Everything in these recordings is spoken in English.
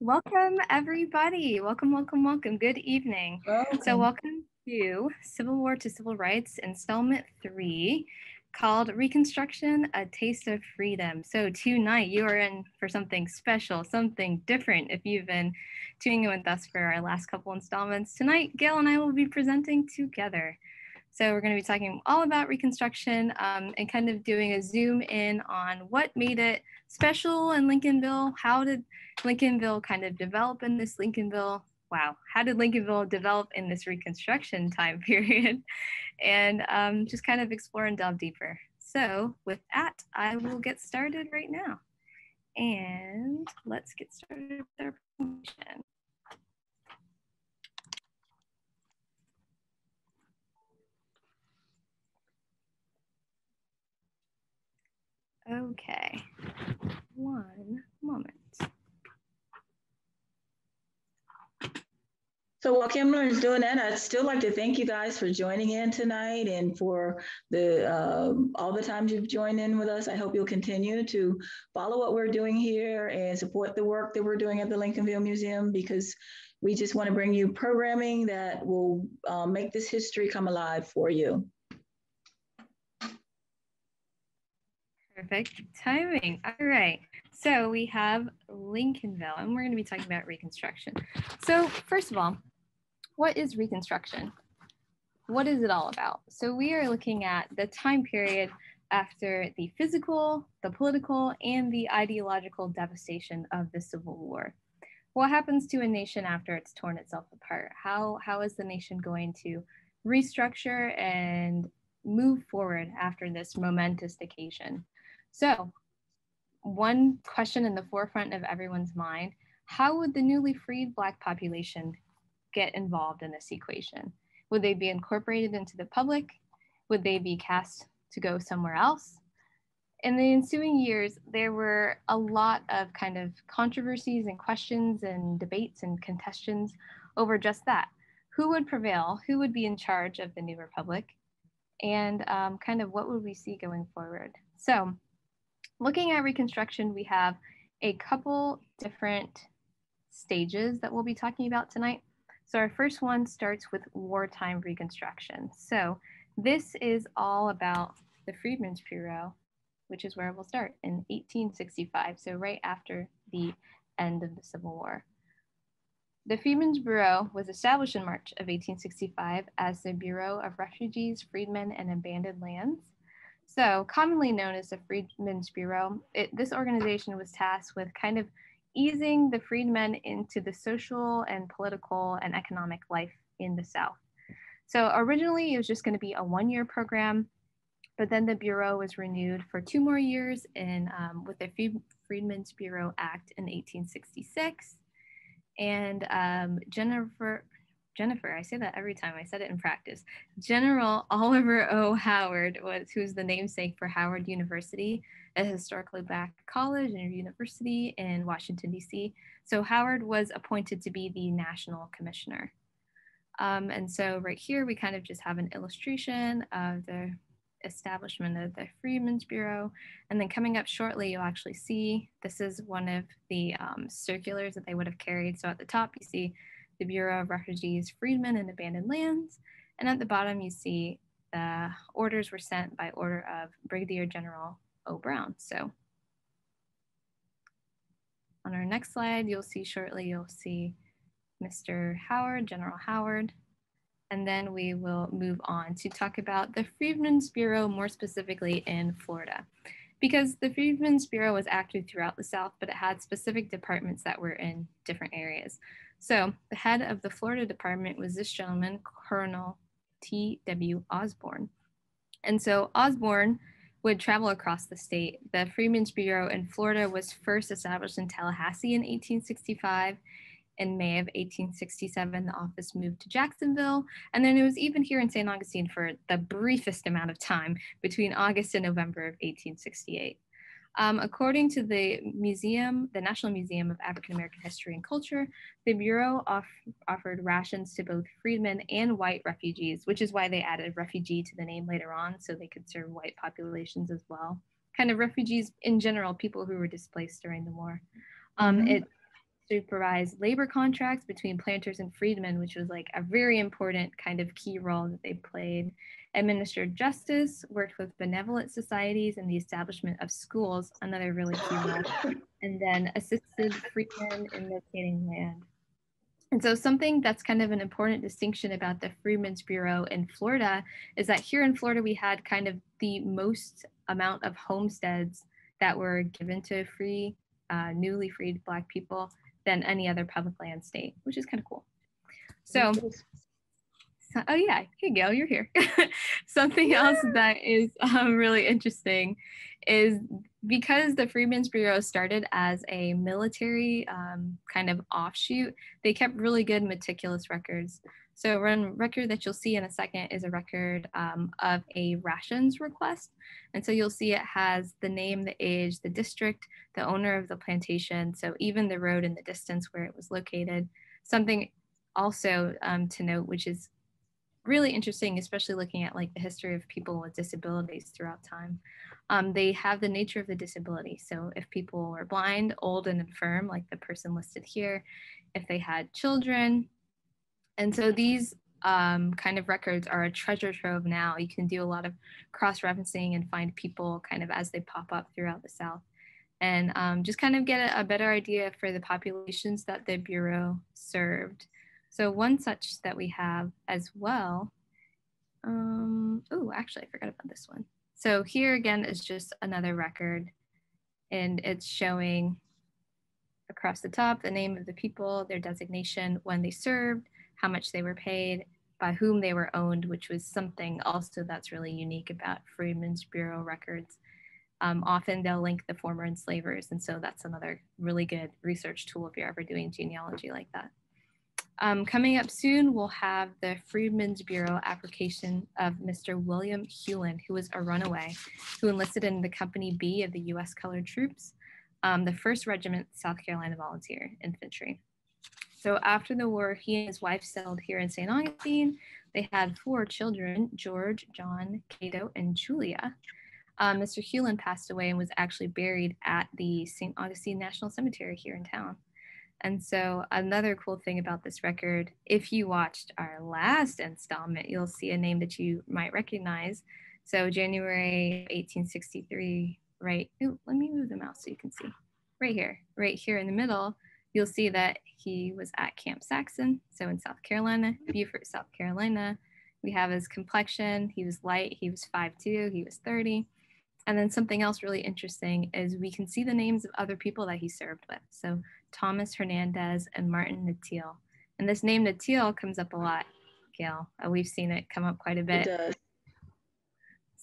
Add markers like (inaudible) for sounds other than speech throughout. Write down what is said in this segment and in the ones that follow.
Welcome, everybody. Welcome, welcome, welcome. Good evening. Welcome. So, welcome to Civil War to Civil Rights, installment three, called Reconstruction A Taste of Freedom. So, tonight you are in for something special, something different if you've been tuning in with us for our last couple installments. Tonight, Gail and I will be presenting together. So, we're going to be talking all about Reconstruction um, and kind of doing a zoom in on what made it special in Lincolnville. How did Lincolnville kind of develop in this Lincolnville? Wow, how did Lincolnville develop in this Reconstruction time (laughs) period? and um, just kind of explore and delve deeper. So, with that, I will get started right now. And let's get started with our presentation. Okay, one moment. So while Kimberly is doing that, I'd still like to thank you guys for joining in tonight and for the um, all the times you've joined in with us. I hope you'll continue to follow what we're doing here and support the work that we're doing at the Lincolnville Museum because we just want to bring you programming that will um, make this history come alive for you. Perfect timing. All right. So we have Lincolnville, and we're going to be talking about Reconstruction. So, first of all, what is Reconstruction? What is it all about? So, we are looking at the time period after the physical, the political, and the ideological devastation of the Civil War. What happens to a nation after it's torn itself apart? How, how is the nation going to restructure and move forward after this momentous occasion? So, one question in the forefront of everyone's mind how would the newly freed Black population get involved in this equation? Would they be incorporated into the public? Would they be cast to go somewhere else? In the ensuing years, there were a lot of kind of controversies and questions and debates and contestations over just that. Who would prevail? Who would be in charge of the new republic? And um, kind of what would we see going forward? So, looking at Reconstruction, we have a couple different stages that we'll be talking about tonight. So our first one starts with wartime Reconstruction. So this is all about the Freedmen's Bureau, which is where we'll start in 1865, so right after the end of the Civil War. The Freedmen's Bureau was established in March of 1865 as the Bureau of Refugees, Freedmen, and Abandoned Lands. So, commonly known as the Freedmen's Bureau, it, this organization was tasked with kind of easing the freedmen into the social and political and economic life in the South. So, originally, it was just going to be a one year program, but then the Bureau was renewed for two more years in, um, with the Freedmen's Bureau Act in 1866. And um, Jennifer, Jennifer, I say that every time I said it in practice. General Oliver O. Howard was who's the namesake for Howard University, a historically black college and university in Washington, D.C. So Howard was appointed to be the national commissioner. Um, and so right here, we kind of just have an illustration of the establishment of the Freedmen's Bureau. And then coming up shortly, you'll actually see this is one of the um, circulars that they would have carried. So at the top, you see the Bureau of Refugees, Freedmen, and Abandoned Lands. And at the bottom, you see the orders were sent by order of Brigadier General O. Brown. So on our next slide, you'll see shortly, you'll see Mr. Howard, General Howard, and then we will move on to talk about the Freedmen's Bureau more specifically in Florida. Because the Freedmen's Bureau was active throughout the South, but it had specific departments that were in different areas. So the head of the Florida department was this gentleman, Colonel T.W. Osborn. And so Osborn would travel across the state. The Freedmen's Bureau in Florida was first established in Tallahassee in 1865. In May of 1867, the office moved to Jacksonville, and then it was even here in St. Augustine for the briefest amount of time between August and November of 1868. Um, according to the museum, the National Museum of African American History and Culture, the Bureau off offered rations to both freedmen and white refugees, which is why they added refugee to the name later on so they could serve white populations as well. Kind of refugees in general, people who were displaced during the war. Um, mm-hmm. It supervise labor contracts between planters and freedmen, which was like a very important kind of key role that they played. Administered justice, worked with benevolent societies and the establishment of schools, another really key role. And then assisted freedmen in locating land. And so something that's kind of an important distinction about the Freedmen's Bureau in Florida is that here in Florida, we had kind of the most amount of homesteads that were given to free, uh, newly freed Black people than any other public land state, which is kind of cool. So, so oh yeah, hey Gail, you're here. (laughs) Something else that is um, really interesting is because the Freedmen's Bureau started as a military um, kind of offshoot, they kept really good meticulous records. So one record that you'll see in a second is a record um, of a rations request. And so you'll see it has the name, the age, the district, the owner of the plantation, so even the road in the distance where it was located. Something also um, to note, which is really interesting, especially looking at like the history of people with disabilities throughout time. Um, they have the nature of the disability. So if people were blind, old and infirm, like the person listed here, if they had children. And so these um, kind of records are a treasure trove now. You can do a lot of cross-referencing and find people kind of as they pop up throughout the South and um, just kind of get a, a, better idea for the populations that the Bureau served. So one such that we have as well, um, oh, actually I forgot about this one. So here again is just another record and it's showing across the top the name of the people, their designation, when they served, how much they were paid, by whom they were owned, which was something also that's really unique about Freedmen's Bureau records. Um, often they'll link the former enslavers, and so that's another really good research tool if you're ever doing genealogy like that. Um, coming up soon, we'll have the Freedmen's Bureau application of Mr. William Hewlin, who was a runaway, who enlisted in the Company B of the U.S. Colored Troops, um, the 1st Regiment South Carolina Volunteer Infantry. So after the war, he and his wife settled here in St. Augustine. They had four children, George, John, Cato, and Julia. Uh, Mr. Hewlin passed away and was actually buried at the St. Augustine National Cemetery here in town. And so, another cool thing about this record, if you watched our last installment, you'll see a name that you might recognize. So, January 1863, right? Ooh, let me move the mouse so you can see. Right here, right here in the middle, you'll see that he was at Camp Saxton, so in South Carolina, Beaufort, South Carolina. We have his complexion. He was light, he was 5'2, he was 30. And then something else really interesting is we can see the names of other people that he served with. So Thomas Hernandez and Martin Natil. And this name Natil comes up a lot, Gail. Uh, we've seen it come up quite a bit. It does.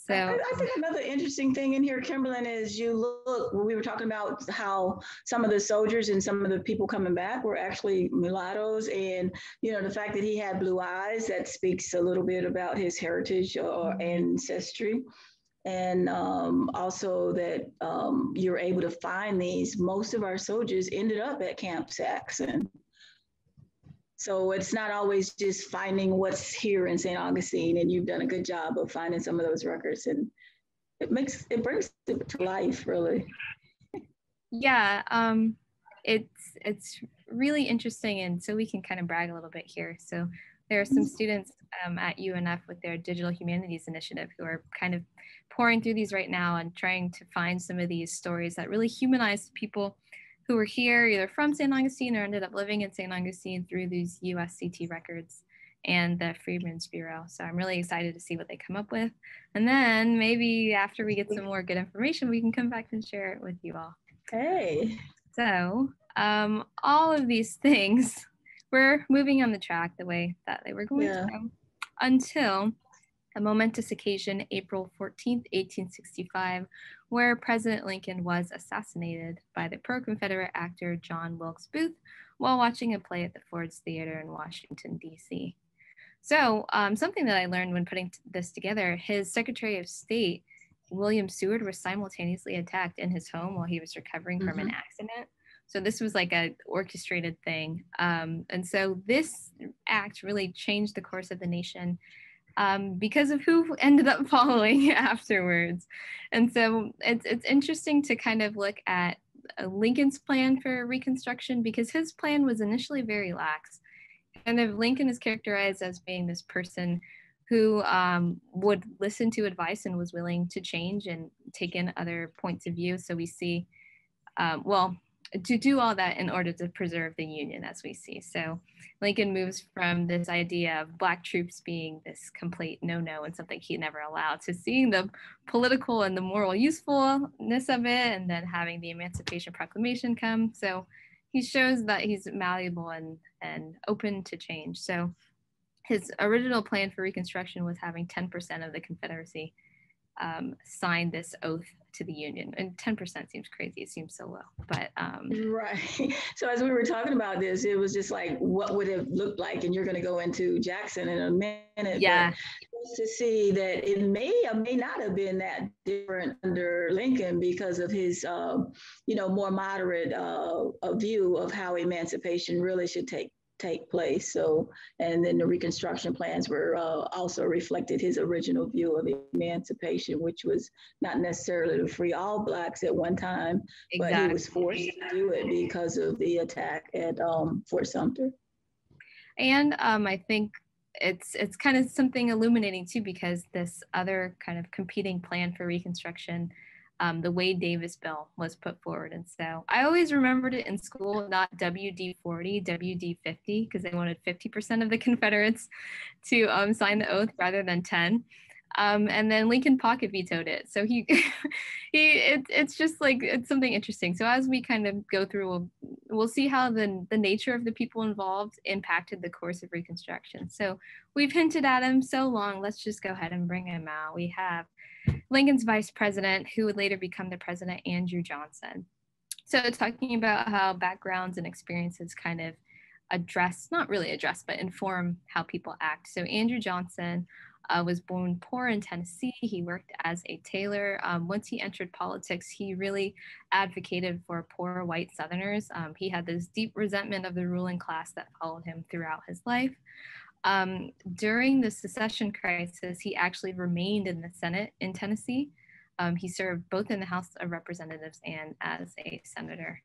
So I, I, think another interesting thing in here, Kimberlyn, is you look we were talking about how some of the soldiers and some of the people coming back were actually mulattoes, and you know the fact that he had blue eyes that speaks a little bit about his heritage or mm-hmm. ancestry and um, also that um, you're able to find these. Most of our soldiers ended up at Camp Saxton. So it's not always just finding what's here in St. Augustine, and you've done a good job of finding some of those records, and it makes it brings it to life, really. Yeah, um, it's it's really interesting, and so we can kind of brag a little bit here. So there are some mm-hmm. students um, at UNF with their Digital Humanities Initiative who are kind of pouring through these right now and trying to find some of these stories that really humanize people who were here either from St. Augustine or ended up living in St. Augustine through these USCT records and the Freedmen's Bureau. So I'm really excited to see what they come up with. And then maybe after we get some more good information, we can come back and share it with you all. Hey. So um, all of these (laughs) things, we're moving on the track the way that they were going yeah. to until a momentous occasion, April 14th, 1865, where President Lincoln was assassinated by the pro Confederate actor John Wilkes Booth while watching a play at the Ford's Theater in Washington, D.C. So, um, something that I learned when putting this together, his Secretary of State, William Seward, was simultaneously attacked in his home while he was recovering mm-hmm. from an mm-hmm. accident. So this was like a orchestrated thing. Um, and so this act really changed the course of the nation um, because of who ended up (laughs) following afterwards. And so it's, it's interesting to kind of look at Lincoln's plan for Reconstruction because his plan was initially very lax. And if Lincoln is characterized as being this person who um, would listen to advice and was willing to change and take in other points of view. So we see, um, well, to do all that in order to preserve the Union, as we see. So Lincoln moves from this idea of Black troops being this complete no no and something he never allowed to seeing the political and the moral usefulness of it, and then having the Emancipation Proclamation come. So he shows that he's malleable and, and open to change. So his original plan for Reconstruction was having 10% of the Confederacy um, sign this oath to the union. And 10% seems crazy it seems so low but um right. (laughs) So as we were talking about this it was just like what would it look like? And you're going to go into Johnson in a minute yeah. to see that it may or may not have been that different under lincoln because of his uh, you know more moderate uh, view of how emancipation really should take take place. So, and then the Reconstruction plans were uh, also reflected his original view of emancipation, which was not necessarily to free all Blacks at one time, exactly. but he was forced to do it because of the attack at um, Fort Sumter. And um, I think it's it's kind of something illuminating too, because this other kind of competing plan for Reconstruction um, the Wade Davis bill was put forward. And so I always remembered it in school, not WD 40, WD 50, because they wanted 50% of the (laughs) Confederates to um, sign the oath rather than 10. Um, and then Lincoln pocket vetoed it. So he, (laughs) he, it, it's just like it's something interesting. So as we kind of go through, we'll, we'll see how the the nature of the people involved impacted the course of Reconstruction. So we've hinted at him so long. Let's just go ahead and bring him out. We have Lincoln's vice president, who would later become the president, Andrew Johnson. So talking about how backgrounds and experiences kind of address, not really address, but inform how people act. So Andrew Johnson uh, was born poor in Tennessee. He worked as a tailor. Um, once he entered politics, he really advocated for poor white Southerners. Um, he had this deep resentment of the ruling class that followed him throughout his life. Um, during the secession crisis, he actually remained in the Senate in Tennessee. Um, he served both in the House of Representatives and as a senator.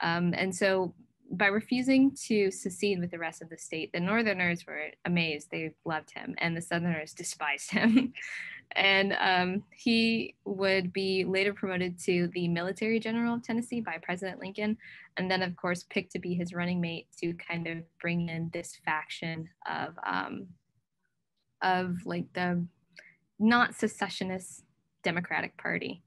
Um, and so by refusing to secede with the rest of the state, the Northerners were amazed. They loved him, and the Southerners despised him. (laughs) and um, he would be later promoted to the military general of Tennessee by President Lincoln, and then, of course, picked to be his running mate to kind of bring in this faction of um, of like the not secessionist Democratic Party.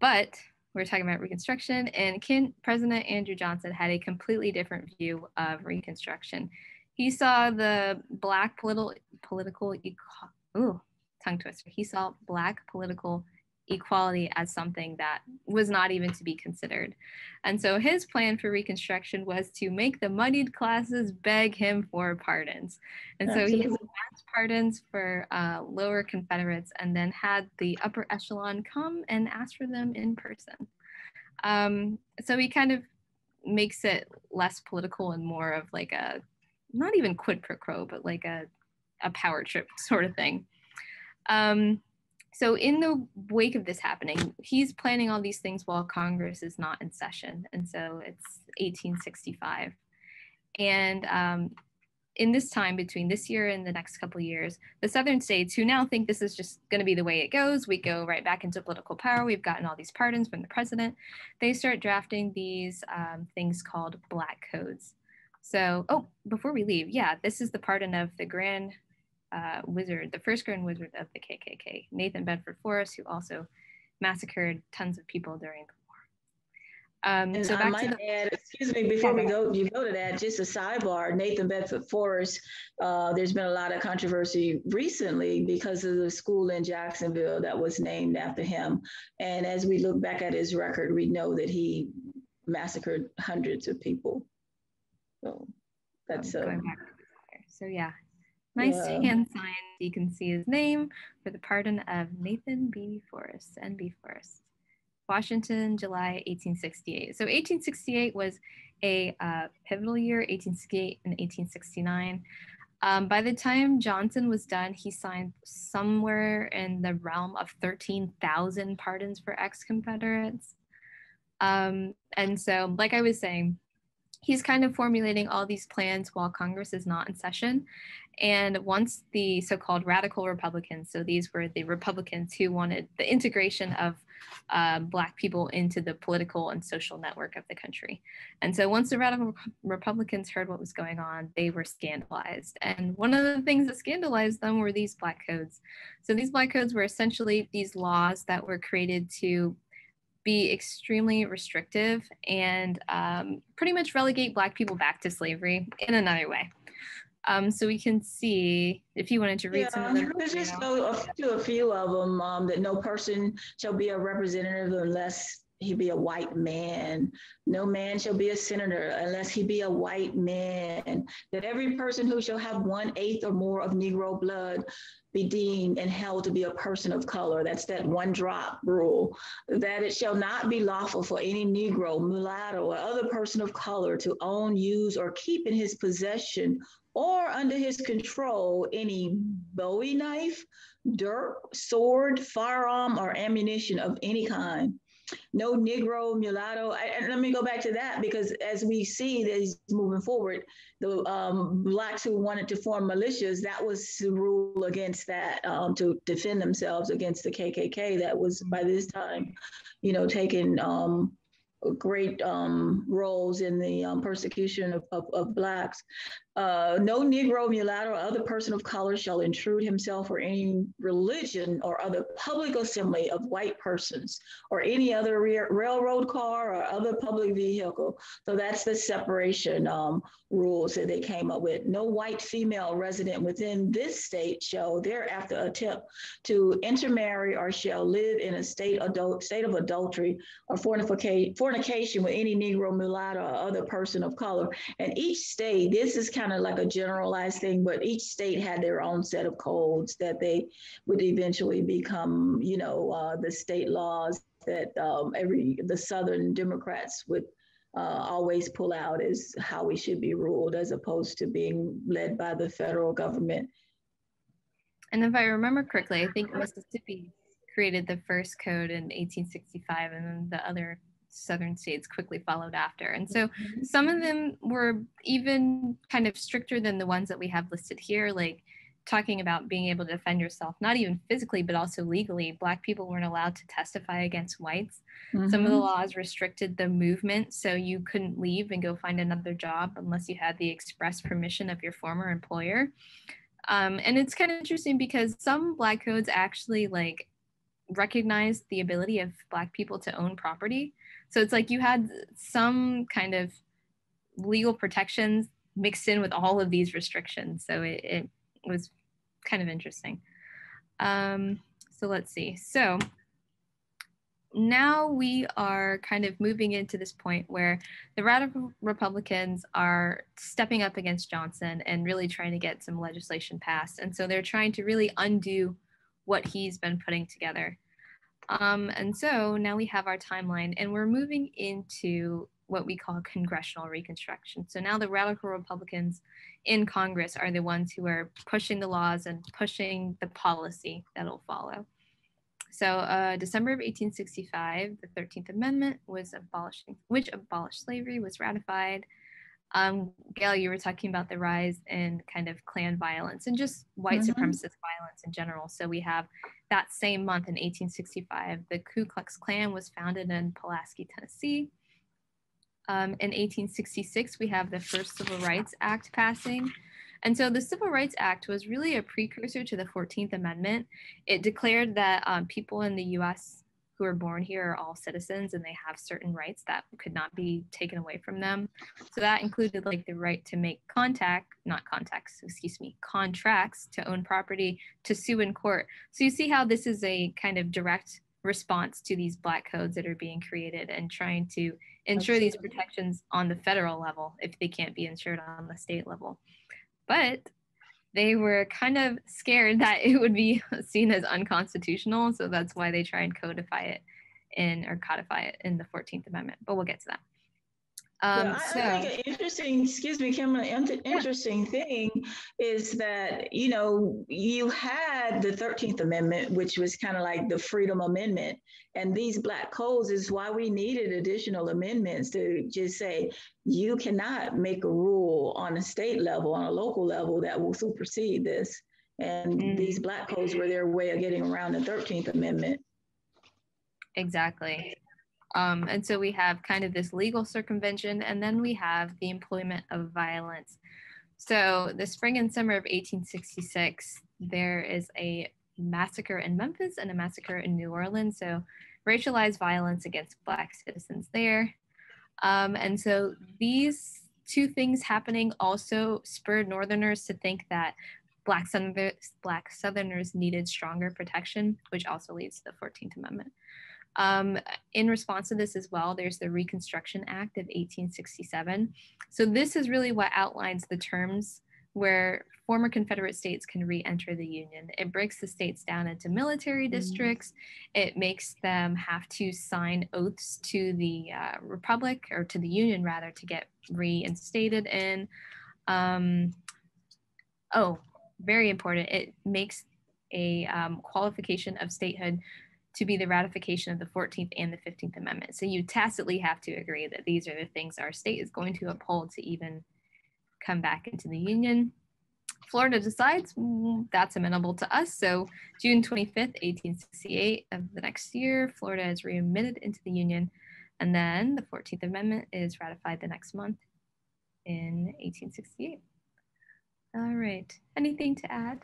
But we're talking about Reconstruction, and Ken, President Andrew Johnson had a completely different view of Reconstruction. He saw the Black political political ooh, tongue twister. He saw Black political equality as something that was not even to be considered. And so his plan for Reconstruction was to make the moneyed classes beg him for pardons. And so he asked pardons for uh, lower Confederates and then had the upper echelon come and ask for them in person. Um, so he kind of makes it less political and more of like a, not even quid pro quo, but like a, a power trip (laughs) sort of thing. Um, so in the wake of this happening, he's planning all these things while Congress is not in session. And so it's 1865. And um, in this time between this year and the next couple years, the southern states who now think this is just going to be the way it goes, we go right back into political power. We've gotten all these pardons from the president. They start drafting these um, things called black codes. So, oh, before we leave, yeah, this is the pardon of the Grand uh, wizard, the first grand wizard of the KKK, Nathan Bedford Forrest, who also massacred tons of people during the war. Um, and so I might the- add, excuse me, before we go, you go to that, just a sidebar. Nathan Bedford Forrest. Uh, there's been a lot of controversy recently because of the school in Jacksonville that was named after him. And as we look back at his record, we know that he massacred hundreds of people. So that's uh, so yeah, Nice yeah. hand sign. You can see his name for the pardon of Nathan B. Forrest, N.B. Forrest. Washington, July 1868. So 1868 was a uh, pivotal year, 1868 and 1869. Um, by the time Johnson was done, he signed somewhere in the realm of 13,000 pardons for ex Confederates. Um, and so, like I was saying, he's kind of formulating all these plans while Congress is not in session. And once the so called radical Republicans, so these were the Republicans who wanted the integration of um, Black people into the political and social network of the country. And so once the radical Republicans heard what was going on, they were scandalized. And one of the things that scandalized them were these Black codes. So these Black codes were essentially these laws that were created to be extremely restrictive and um, pretty much relegate Black people back to slavery in another way. Um, so we can see if you wanted to read yeah, some of them. There's just a, a few of them um, that no person shall be a representative unless he be a white man. No man shall be a senator unless he be a white man. That every person who shall have one eighth or more of Negro blood be deemed and held to be a person of color. That's that one drop rule. That it shall not be lawful for any Negro, mulatto, or other person of color to own, use, or keep in his possession or under his control any bowie knife, dirk, sword, firearm, or ammunition of any kind no Negro, mulatto. and let me go back to that because as we see this moving forward, the um, blacks who wanted to form militias, that was the rule against that um, to defend themselves against the KKK. That was by this time, you know, taking um, great um, roles in the um, persecution of, of, of Blacks. Uh, no Negro, mulatto, or other person of color shall intrude himself or any religion or other public assembly of white persons or any other re- railroad car or other public vehicle. So that's the separation um, rules that they came up with. No white female resident within this state shall thereafter attempt to intermarry or shall live in a state adult state of adultery or fornication with any Negro, mulatto, or other person of color. And each state, this is kind kind of like a generalized thing, but each state had their own set of codes that they would eventually become, you know, uh, the state laws that um, every the Southern Democrats would uh, always pull out as how we should be ruled, as opposed to being led by the federal government. And if I remember correctly, I think Mississippi created the first code in 1865, and then the other southern states quickly followed after. And so mm-hmm. some of them were even kind of stricter than the ones that we have listed here, like talking about being able to defend yourself, not even physically, but also legally. Black people weren't allowed to testify against whites. Mm-hmm. Some of the mm-hmm. laws restricted the movement, so you couldn't leave and go find another job unless you had the express permission of your former employer. Um, and it's kind of interesting because some black codes actually like recognize the ability of black people to own property so it's like you had some kind of legal protections mixed in with all of these restrictions. So it, it was kind of interesting. Um, so let's see. So now we are kind of moving into this point where the radical Republicans are stepping up against Johnson and really trying to get some legislation passed. And so they're trying to really undo what he's been putting together. Um, and so now we have our timeline and we're moving into what we call congressional reconstruction. So now the radical Republicans in Congress are the ones who are pushing the laws and pushing the policy that'll follow. So uh, December of 1865, the 13th Amendment was abolishing, which abolished slavery was ratified. Um, Gail, you were talking about the rise in kind of Klan violence and just white mm-hmm. supremacist violence in general. So we have that same month in 1865, the Ku Klux Klan was founded in Pulaski, Tennessee. Um, in 1866, we have the first Civil Rights Act passing. And so the Civil Rights Act was really a precursor to the 14th Amendment. It declared that um, people in the US who are born here are all citizens and they have certain rights that could not be taken away from them. So that included like the right to make contact, not contacts, excuse me, contracts to own property, to sue in court. So you see how this is a kind of direct response to these black codes that are being created and trying to ensure these protections on the federal level if they can't be ensured on the state level. But they were kind of scared (laughs) that it would be seen as unconstitutional. So that's why they try and codify it in or codify it in the 14th Amendment. But we'll get to that. Um, yeah, I, so, I, think an interesting, excuse me, Kim, an interesting yeah. thing is that, you know, you had the 13th Amendment, which was kind of like the Freedom Amendment. And these black codes is why we needed additional amendments to just say, you cannot make a rule on a state level, on a local level that will supersede this. And mm. these black codes were their way of getting around the 13th Amendment. Exactly. Um, and so we have kind of this legal circumvention, and then we have the employment of violence. So the spring and summer of 1866, there is a massacre in Memphis and a massacre in New Orleans. So racialized violence against Black citizens there. Um, and so these two things happening also spurred Northerners to think that Black, Southerners, Black Southerners needed stronger protection, which also leads to the 14th Amendment. Um, in response to this as well, there's the Reconstruction Act of 1867. So this is really what outlines the terms where former Confederate states can re-enter the Union. It breaks the states down into military mm-hmm. districts. It makes them have to sign oaths to the uh, Republic or to the Union rather to get reinstated in. Um, oh, very important. It makes a um, qualification of statehood to be the ratification of the 14th and the 15th Amendment. So you tacitly have to agree that these are the things our state is going to uphold to even come back into the Union. Florida decides mm, that's amenable to us. So June 25th, 1868 of the next year, Florida is readmitted into the Union. And then the 14th Amendment is ratified the next month in 1868. All right. Anything to add?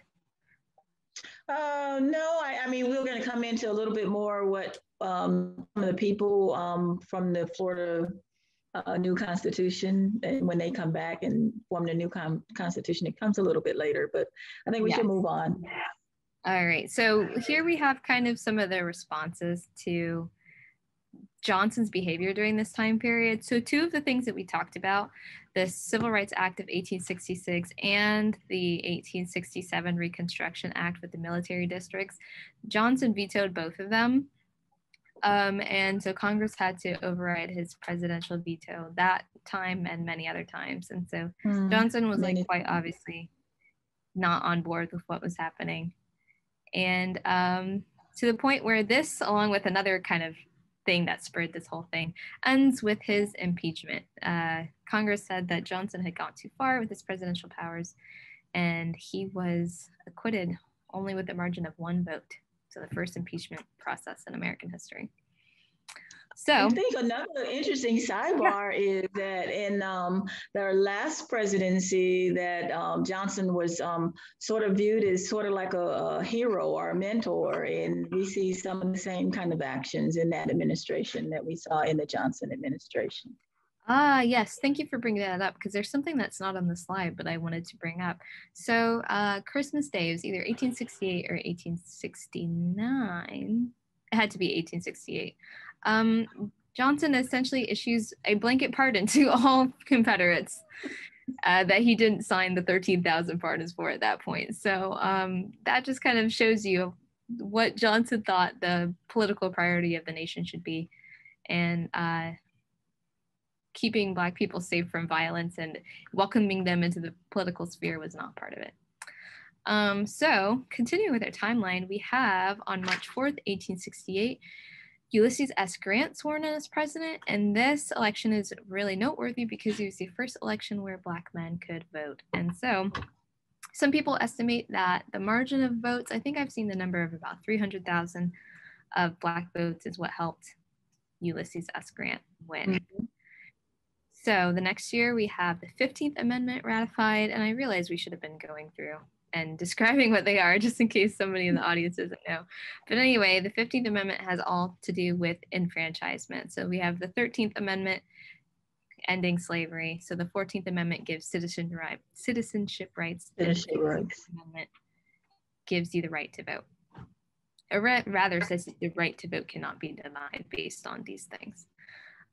Uh, no, I, I mean, we are going to come into a little bit more what um, some of the people um, from the Florida uh, new constitution, and when they come back and form the new com- constitution, it comes a little bit later, but I think we yes. should move on. All right. So here we have kind of some of the responses to Johnson's behavior during this time period. So, two of the things that we talked about the Civil Rights Act of 1866 and the 1867 Reconstruction Act with the military districts, Johnson vetoed both of them. Um, and so Congress had to override his presidential veto that time and many other times. And so mm, Johnson was like quite obviously not on board with what was happening. And um, to the point where this, along with another kind of thing that spurred this whole thing ends with his impeachment. Uh, Congress said that Johnson had gone too far with his presidential powers, and he was acquitted only with a margin of one vote. So, the first impeachment process in American history. So I think another interesting sidebar yeah. is that in um, their last presidency, that um, Johnson was um, sort of viewed as sort of like a, a, hero or a mentor, and we see some of the same kind of actions in that administration that we saw in the Johnson administration. Ah, yes. Thank you for bringing that up because there's something that's not on the slide, but I wanted to bring up. So, uh, Christmas Day was either 1868 or 1869. It had to be 1868 um, Johnson essentially issues a blanket pardon (laughs) to all Confederates uh, that he didn't sign the 13,000 pardons for at that point. So um, that just kind of shows you what Johnson thought the political priority of the nation should be. And uh, keeping Black people safe from violence and welcoming them into the political sphere was not part of it. Um, so, continuing with our timeline, we have on March 4th, 1868, Ulysses S. Grant sworn in as president, and this election is really noteworthy because it was the first election where Black men could vote. And so some people estimate that the margin of votes, I think I've seen the number of about 300,000 of Black votes, is what helped Ulysses S. Grant win. Mm-hmm. So the next year we have the 15th Amendment ratified, and I realize we should have been going through and describing what they are (laughs) just in case somebody in the audience doesn't know. But anyway, the 15th Amendment has all to do with enfranchisement. So we have the 13th Amendment ending slavery. So the 14th Amendment gives citizen right, citizenship rights. Citizenship rights. Amendment gives you the right to vote. Or rather says the right to vote cannot be denied based on these things.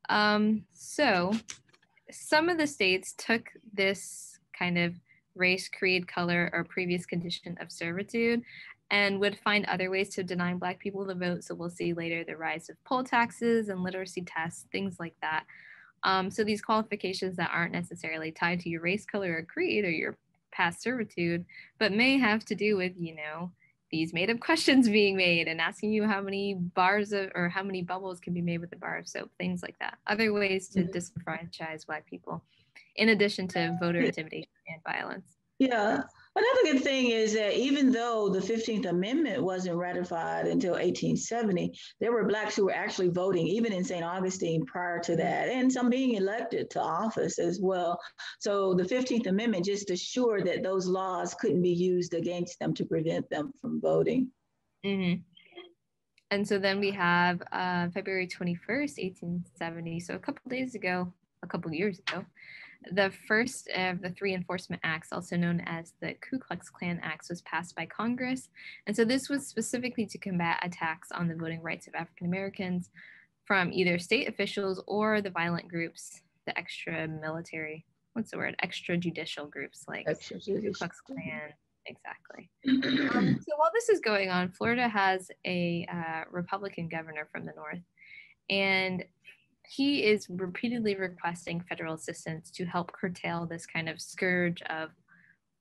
Um, so some of the states took this kind of race, creed, color, or previous condition of servitude, and would find other ways to deny Black people the vote. So we'll see later the rise of poll taxes and literacy tests, things like that. Um, so these qualifications that aren't necessarily tied to your race, color, or creed or your past servitude, but may have to do with, you know, these made up (laughs) questions being made and asking you how many bars of, or how many bubbles can be made with a bar of soap, things like that. Other ways to mm-hmm. disenfranchise Black people, in addition to voter intimidation and violence. Yeah, Another good thing is that even though the 15th Amendment wasn't ratified until 1870, there were Blacks who were actually voting, even in St. Augustine prior to that, and some being elected to office as well. So the 15th Amendment just assured that those laws couldn't be used against them to prevent them from voting. Mm-hmm. And so then we have uh, February 21st, 1870. So a couple days ago, a couple years ago, the first of the three enforcement acts, also known as the Ku Klux Klan Acts, was passed by Congress. And so this was specifically to combat attacks on the voting rights of African Americans from either state officials or the violent groups, the extra military, what's the word, extrajudicial groups like Ku Klux Klan. Exactly. um, (clears throat) so while this is going on, Florida has a uh, Republican governor from the North. And he is repeatedly requesting federal assistance to help curtail this kind of scourge of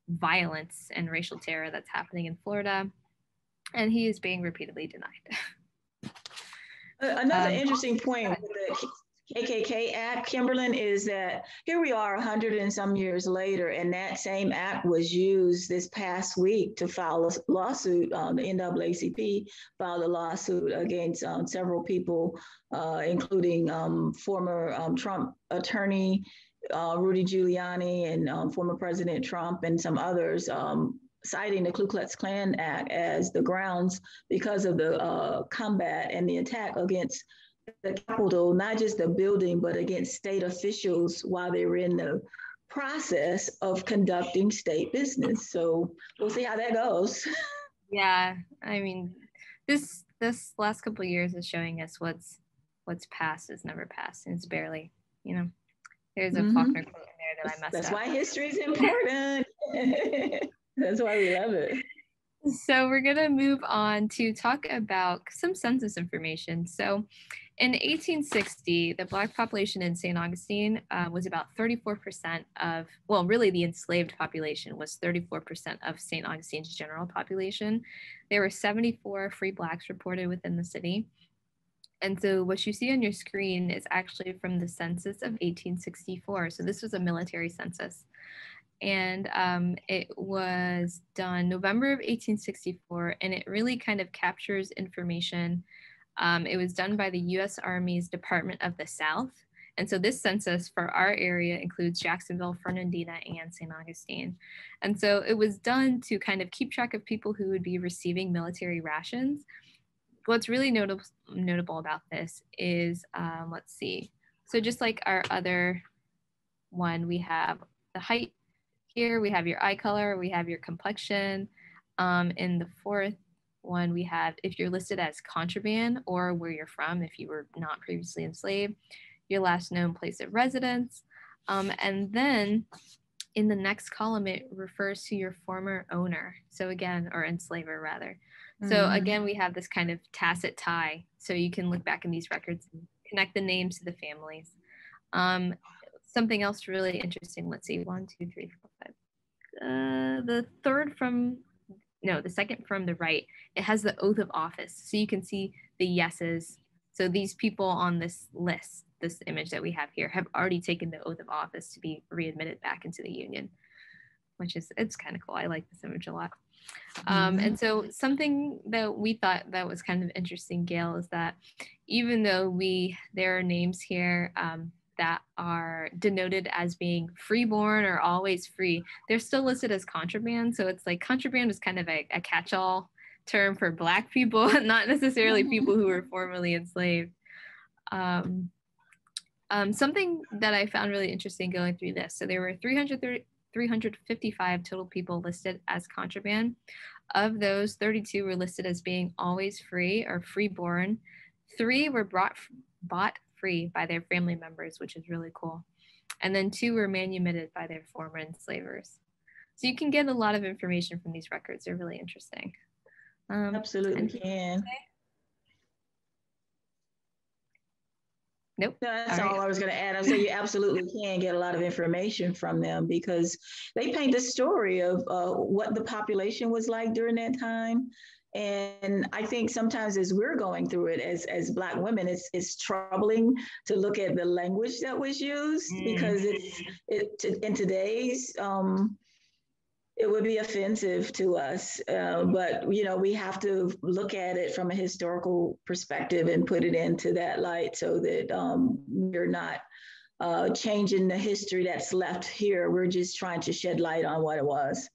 violence and racial terror that's happening in Florida. And he is being repeatedly denied. Another um, interesting point with the KKK Act, Kimberlyn, is that here we are 100 and some years later, and that same act was used this past week to file a lawsuit. Um, the NAACP filed a lawsuit against um, several people, uh, including um, former um, Trump attorney uh, Rudy Giuliani and um, former President Trump and some others um, citing the Ku Klux Klan Act as the grounds because of the uh, combat and the attack against the Capitol, not just the building, but against state officials while they were in the process of conducting state business. So we'll see how that goes. (laughs) Yeah, I mean, this this last couple years is showing us what's what's past is never past, and it's barely, you know. There's a mm-hmm. Faulkner quote in there that I messed That's up. why history is (laughs) important. (laughs) That's why we love it. So we're gonna move on to talk about some census information. So in 1860, the Black population in St. Augustine uh, was about 34% of, well, really the enslaved population was 34% of St. Augustine's general population. There were 74 free Blacks reported within the city. And so what you see on your screen is actually from the census of 1864. So this was a military census. And um, it was done November of 1864, and it really kind of captures information um, it was done by the US Army's Department of the South. And so this census for our area includes Jacksonville, Fernandina, and St. Augustine. And so it was done to kind of keep track of people who would be receiving military rations. What's really notable, notable about this is, um, let's see. So just like our other one, we have the height here, we have your eye color, we have your complexion. Um, in the fourth one, we have if you're listed as contraband or where you're from, if you were not previously enslaved, your last known place of residence. Um, and then in the next column, it refers to your former owner. So again, or enslaver rather. Mm-hmm. So again, we have this kind of tacit tie. So you can look back in these records and connect the names to the families. Um, something else really interesting. Let's see, one, two, three, four, five. Uh, the third from no, the second from the right, it has the oath of office. So you can see the yeses. So these people on this list, this image that we have here, have already taken the oath of office to be readmitted back into the union, which is, it's kind of cool. I like this image a lot. Um, mm-hmm. and so something that we thought that was kind of interesting, Gail, is that even though we, there are names here, um, that are denoted as being freeborn or always free, they're still listed as contraband. So it's like contraband is kind of a, a catch all term for Black people, (laughs) not necessarily people who were formerly enslaved. Um, um, something that I found really interesting going through this. So there were 355 total people listed as contraband. Of those, 32 were listed as being always free or freeborn. Three were brought, bought free by their family members, which is really cool. And then two were manumitted by their former enslavers. So you can get a lot of information from these records. They're really interesting. Um, Absolutely can. Nope. No, that's all, all right. I was going to add. I say you absolutely can get a lot of information from them because they paint the story of uh, what the population was like during that time. And I think sometimes as we're going through it as, as Black women, it's, it's troubling to look at the language that was used mm-hmm. because it's it, in today's um, it would be offensive to us. Uh, but you know, we have to look at it from a historical perspective and put it into that light so that um, we're not uh, changing the history that's left here. We're just trying to shed light on what it was.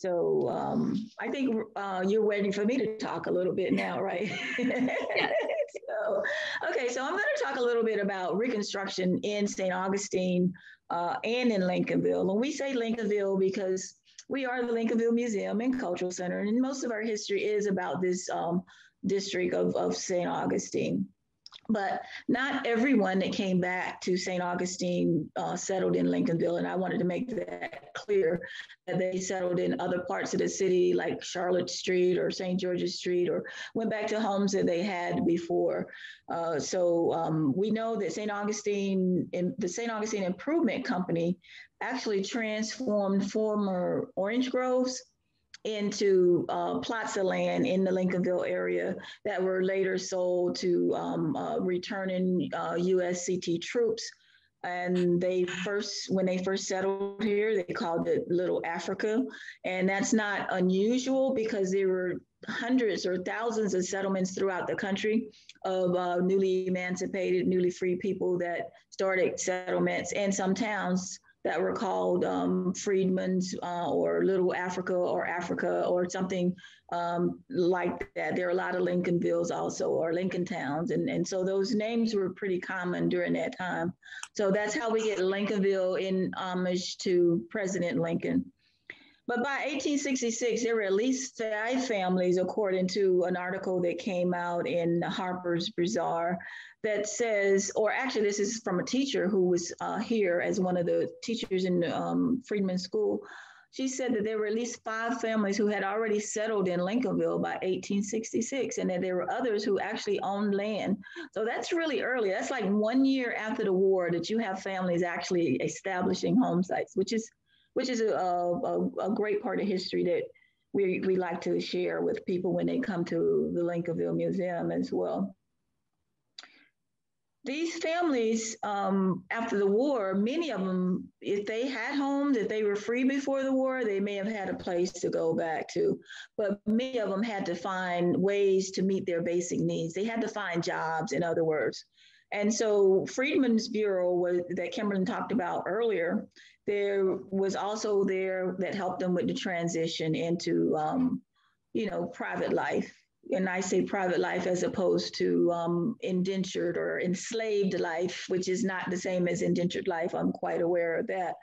So um, I think uh, you're waiting for me to talk a little bit now, right? yes. (laughs) so, okay, so I'm going to talk a little bit about Reconstruction in St. Augustine uh, and in Lincolnville. And we say Lincolnville because we are the Lincolnville Museum and Cultural Center, and most of our history is about this um, district of, of St. Augustine. But not everyone that came back to St. Augustine uh, settled in Lincolnville, and I wanted to make that clear that they settled in other parts of the city, like Charlotte Street or St. George's Street, or went back to homes that they had before. Uh, so um, we know that St. Augustine, in, the St. Augustine Improvement Company, actually transformed former orange groves into uh, plots of land in the Lincolnville area that were later sold to um, uh, returning uh, USCT troops. And they first, when they first settled here, they called it Little Africa. And that's not unusual because there were hundreds or thousands of settlements throughout the country of uh, newly emancipated, newly free people that started settlements and some towns that were called um, Freedmen's uh, or Little Africa or Africa or something um, like that. There are a lot of Lincolnvilles also or Lincoln Towns. And, and so those names were pretty common during that time. So that's how we get Lincolnville in homage to President Lincoln. But by 1866, there were at least five families, according to an article that came out in Harper's Bazaar, that says, or actually, this is from a teacher who was uh, here as one of the teachers in um, Freedman School. She said that there were at least five families who had already settled in Lincolnville by 1866, and that there were others who actually owned land. So that's really early. That's like one year after the war that you have families actually establishing home sites, which is which is a, a, a great part of history that we, we like to share with people when they come to the Lincolnville Museum as well. These families, um, after the war, many of them, if they had homes, if they were free before the war, they may have had a place to go back to. But many of them had to find ways to meet their basic needs. They had to find jobs, in other words. And so Freedmen's Bureau was, that Kimberly talked about earlier, there was also there that helped them with the transition into, um, you know, private life. And I say private life as opposed to um, indentured or enslaved life, which is not the same as indentured life. I'm quite aware of that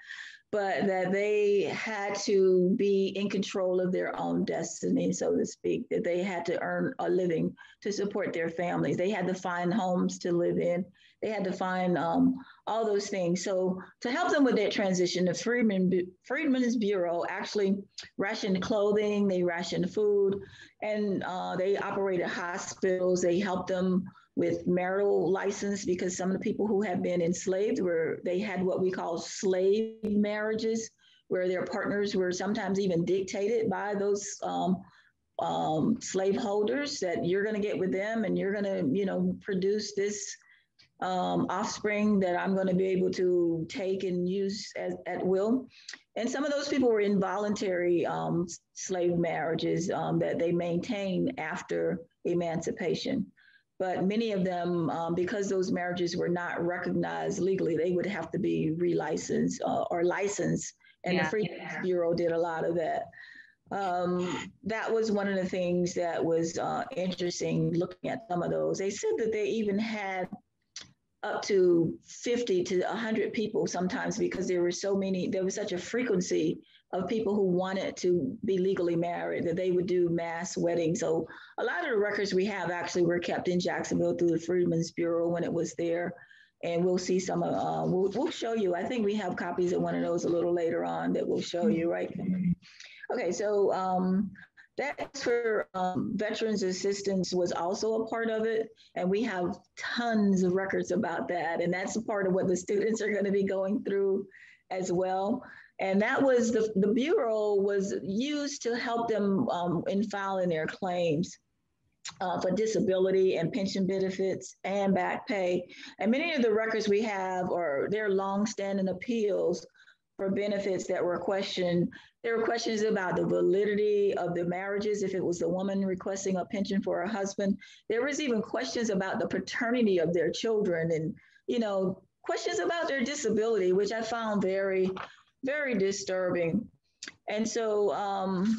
but that they had to be in control of their own destiny, so to speak, that they had to earn a living to support their families. They had to find homes to live in. They had to find um, all those things. So to help them with that transition, the Freedman, Freedmen's Bureau actually rationed clothing, they rationed food, and uh, they operated hospitals. They helped them with marital license because some of the people who have been enslaved were they had what we call slave marriages where their partners were sometimes even dictated by those um, um, slave holders that you're going to get with them and you're going to you know produce this um, offspring that i'm going to be able to take and use as, at will and some of those people were involuntary um, slave marriages um, that they maintained after emancipation but many of them, um, because those marriages were not recognized legally, they would have to be relicensed uh, or licensed. And yeah. the Freedmen's yeah. Bureau did a lot of that. Um, that was one of the things that was uh, interesting looking at some of those. They said that they even had up to 50 to 100 people sometimes because there were so many, there was such a frequency of people who wanted to be legally married, that they would do mass weddings. So a lot of the records we have actually were kept in Jacksonville through the Freedmen's Bureau when it was there. And we'll see some, uh, we'll, we'll show you. I think we have copies of one of those a little later on that we'll show you, right? Okay, so um, That's for um, veterans assistance was also a part of it. And we have tons of records about that. And that's a part of what the students are going to be going through as well. And that was the, the Bureau was used to help them um, in filing their claims. Uh, for disability and pension benefits and back pay. And many of the records we have are their long-standing appeals for benefits that were questioned. There were questions about the validity of the marriages, if it was the woman requesting a pension for her husband. There was even questions about the paternity of their children and, you know, questions about their disability, which I found very, very disturbing. And so um,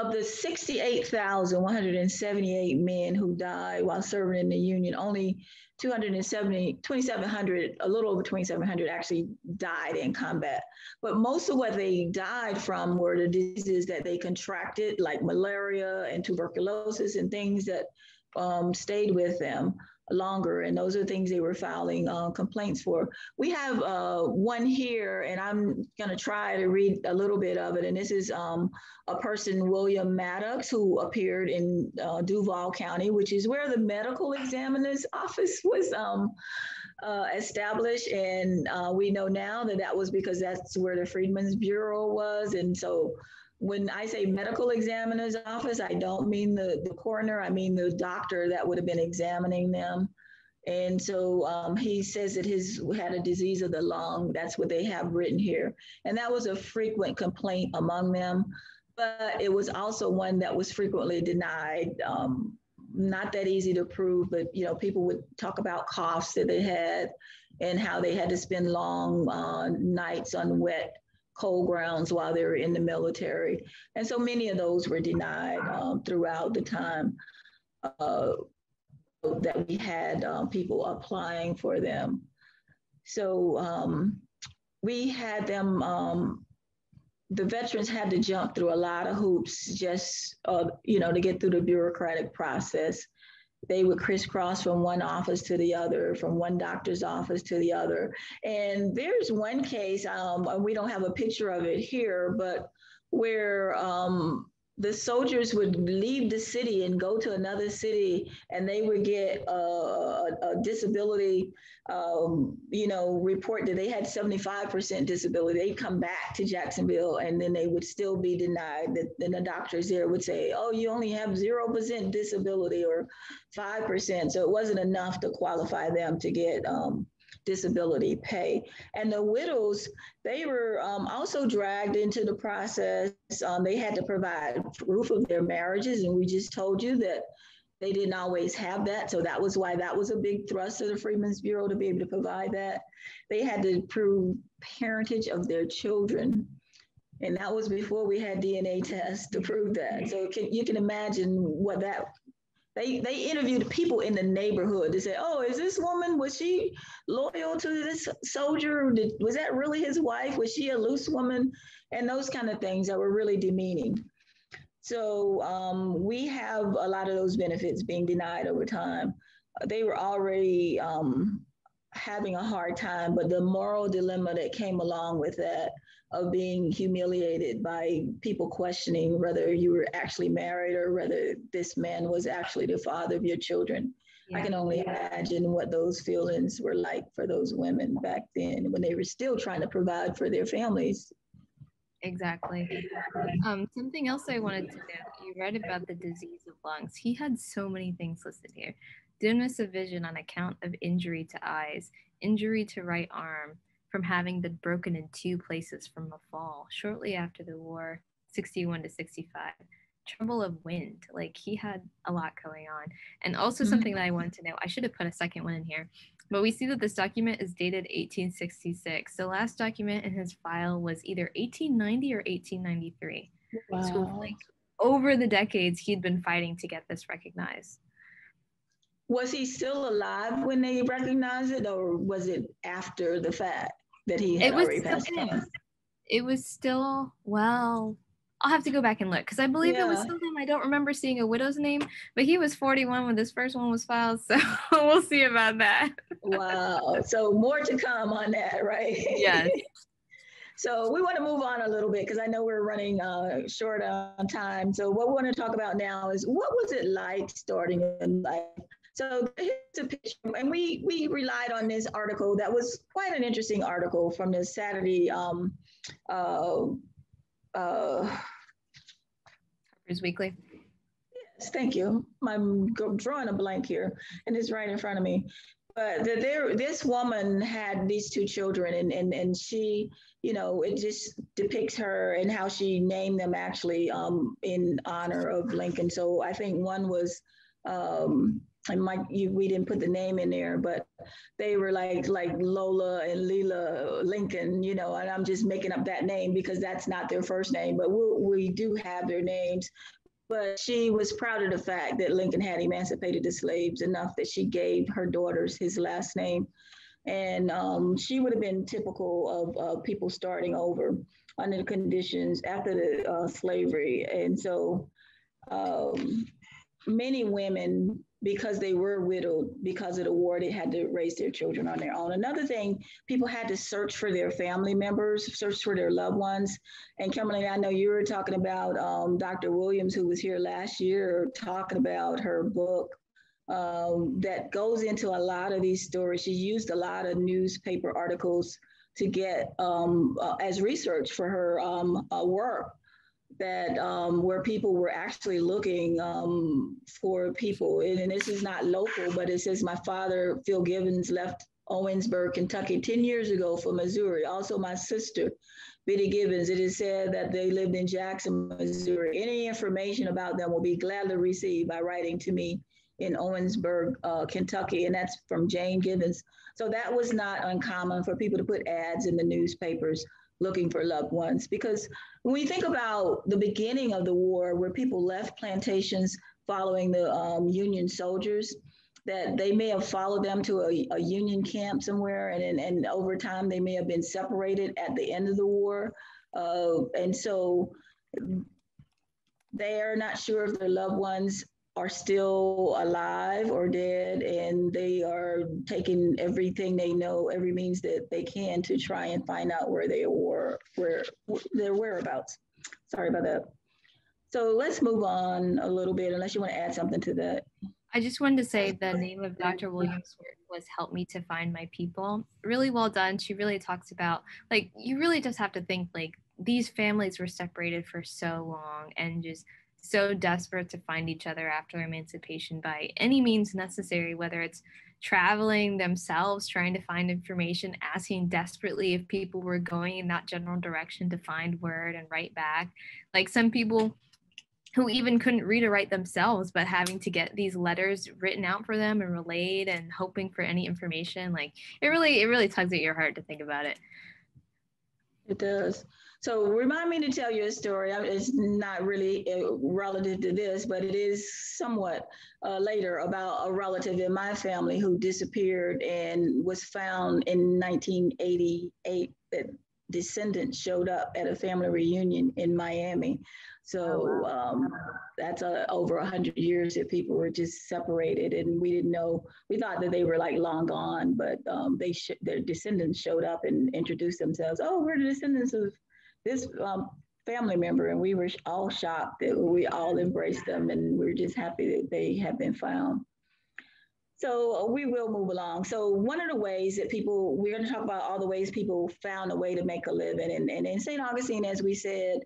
of the 68,178 men who died while serving in the Union, only 270, 2,700, a little over 2,700 actually died in combat. But most of what they died from were the diseases that they contracted, like malaria and tuberculosis and things that um, stayed with them longer. And those are things they were filing uh, complaints for. We have uh, one here, and I'm going to try to read a little bit of it. And this is um, a person, William Maddox, who appeared in uh, Duval County, which is where the medical examiner's office was. Um, uh, established. And uh, we know now that that was because that's where the Freedmen's Bureau was. And so when I say medical examiner's office, I don't mean the, the coroner, I mean the doctor that would have been examining them. And so um, he says that his had a disease of the lung. That's what they have written here. And that was a frequent complaint among them. But it was also one that was frequently denied. Um, not that easy to prove, but you know, people would talk about coughs that they had and how they had to spend long uh, nights on wet cold grounds while they were in the military. And so many of those were denied um, throughout the time uh, that we had um, people applying for them. So um, we had them, um, the veterans had to jump through a lot of hoops just, uh, you know, to get through the bureaucratic process they would crisscross from one office to the other, from one doctor's office to the other. And there's one case, um, we don't have a picture of it here, but where um, the soldiers would leave the city and go to another city and they would get a, a, a disability um, you know report that they had 75% disability. They'd come back to jacksonville and then they would still be denied that then the doctors there would say oh you only have 0% disability or 5% so it wasn't enough to qualify them to get um, disability pay. And the widows, they were um, also dragged into the process. Um, they had to provide proof of their marriages. And we just told you that they didn't always have that. So that was why that was a big thrust of the Freedmen's Bureau to be able to provide that. They had to prove parentage of their children. And that was before we had DNA tests to prove that. So can, you can imagine what that they they interviewed people in the neighborhood to say, "Oh, is this woman was she loyal to this soldier? Did, was that really his wife? Was she a loose woman?" And those kind of things that were really demeaning. So um, we have a lot of those benefits being denied over time. They were already um, having a hard time, but the moral dilemma that came along with that of being humiliated by people questioning whether you were actually married or whether this man was actually the father of your children. Yeah. I can only imagine what those feelings were like for those women back then when they were still trying to provide for their families. Exactly. Um, something else I wanted to note you read about the disease of lungs. He had so many things listed here dimness of vision on account of injury to eyes, injury to right arm, from having been broken in two places from a fall shortly after the war, 61 to 65. Trouble of wind, like he had a lot going on. And also mm-hmm. something that I wanted to know, I should have put a second one in here, but we see that this document is dated 1866. The last document in his file was either 1890 or 1893. Wow. So like over the decades, he'd been fighting to get this recognized. Was he still alive when they recognized it, or was it after the fact? That he had already passed on. It was still well. I'll have to go back and look because I believe yeah. it was still him. I don't remember seeing a widow's name, but he was 41 when this first one was filed, (laughs) so we'll see about that. wow! So more to come on that, right? Yes. (laughs) So we want to move on a little bit because I know we're running uh, short on time. So what we want to talk about now is what was it like starting in life? So here's a picture, and we we relied on this article that was quite an interesting article from the Saturday um, uh, uh, Harper's Weekly. Yes, thank you. I'm drawing a blank here, and it's right in front of me. But the, there, this woman had these two children, and and and she you know, it just depicts her and how she named them actually um, in honor of Lincoln. So I think one was, um, and Mike, you, we didn't put the name in there, but they were like like Lola and Leela Lincoln, you know, and I'm just making up that name because that's not their first name, but we we do have their names. But she was proud of the fact that Lincoln had emancipated the slaves enough that she gave her daughters his last name and um, she would have been typical of uh, people starting over under the conditions after the uh, slavery. And so um, many women, because they were widowed because of the war, they had to raise their children on their own. Another thing, people had to search for their family members, search for their loved ones. And Kimberly, I know you were talking about um, Dr. Williams, who was here last year, talking about her book um, that goes into a lot of these stories. She used a lot of newspaper articles to get um, uh, as research for her um, uh, work that um, where people were actually looking um, for people. And, and, this is not local, but it says my father, Phil Givens, left Owensburg, Kentucky 10 years ago for Missouri. Also, my sister, Biddy Givens, it is said that they lived in Jackson, Missouri. Any information about them will be gladly received by writing to me in Owensburg, uh, Kentucky, and that's from Jane Givens. So that was not uncommon for people to put ads in the newspapers looking for loved ones. Because when we think about the beginning of the war, where people left plantations following the um, Union soldiers, that they may have followed them to a, a Union camp somewhere, and, and, and over time they may have been separated at the end of the war. Uh, and so they are not sure if their loved ones are still alive or dead, and they are taking everything they know, every means that they can to try and find out where they were, where their whereabouts. Sorry about that. So let's move on a little bit, unless you want to add something to that. I just wanted to say the name of Dr. Williams' work was Help Me to Find My People. Really well done. She really talks about, like, you really just have to think, like, these families were separated for so long and just so desperate to find each other after emancipation by any means necessary, whether it's traveling themselves, trying to find information, asking desperately if people were going in that general direction to find word and write back. Like some people who even couldn't read or write themselves, but having to get these letters written out for them and relayed and hoping for any information. Like it really, it really tugs at your heart to think about it. It does. So remind me to tell you a story. It's not really uh, relative to this, but it is somewhat uh, later about a relative in my family who disappeared and was found in 1988. That descendants showed up at a family reunion in Miami. So oh, um, that's uh, over a hundred years that people were just separated, and we didn't know. We thought that they were like long gone, but um, they sh- their descendants showed up and introduced themselves. Oh, we're the descendants of this um, family member, and we were all shocked that we all embraced them, and we are just happy that they have been found. So uh, we will move along. So one of the ways that people, we're going to talk about all the ways people found a way to make a living. And, and in St. Augustine, as we said,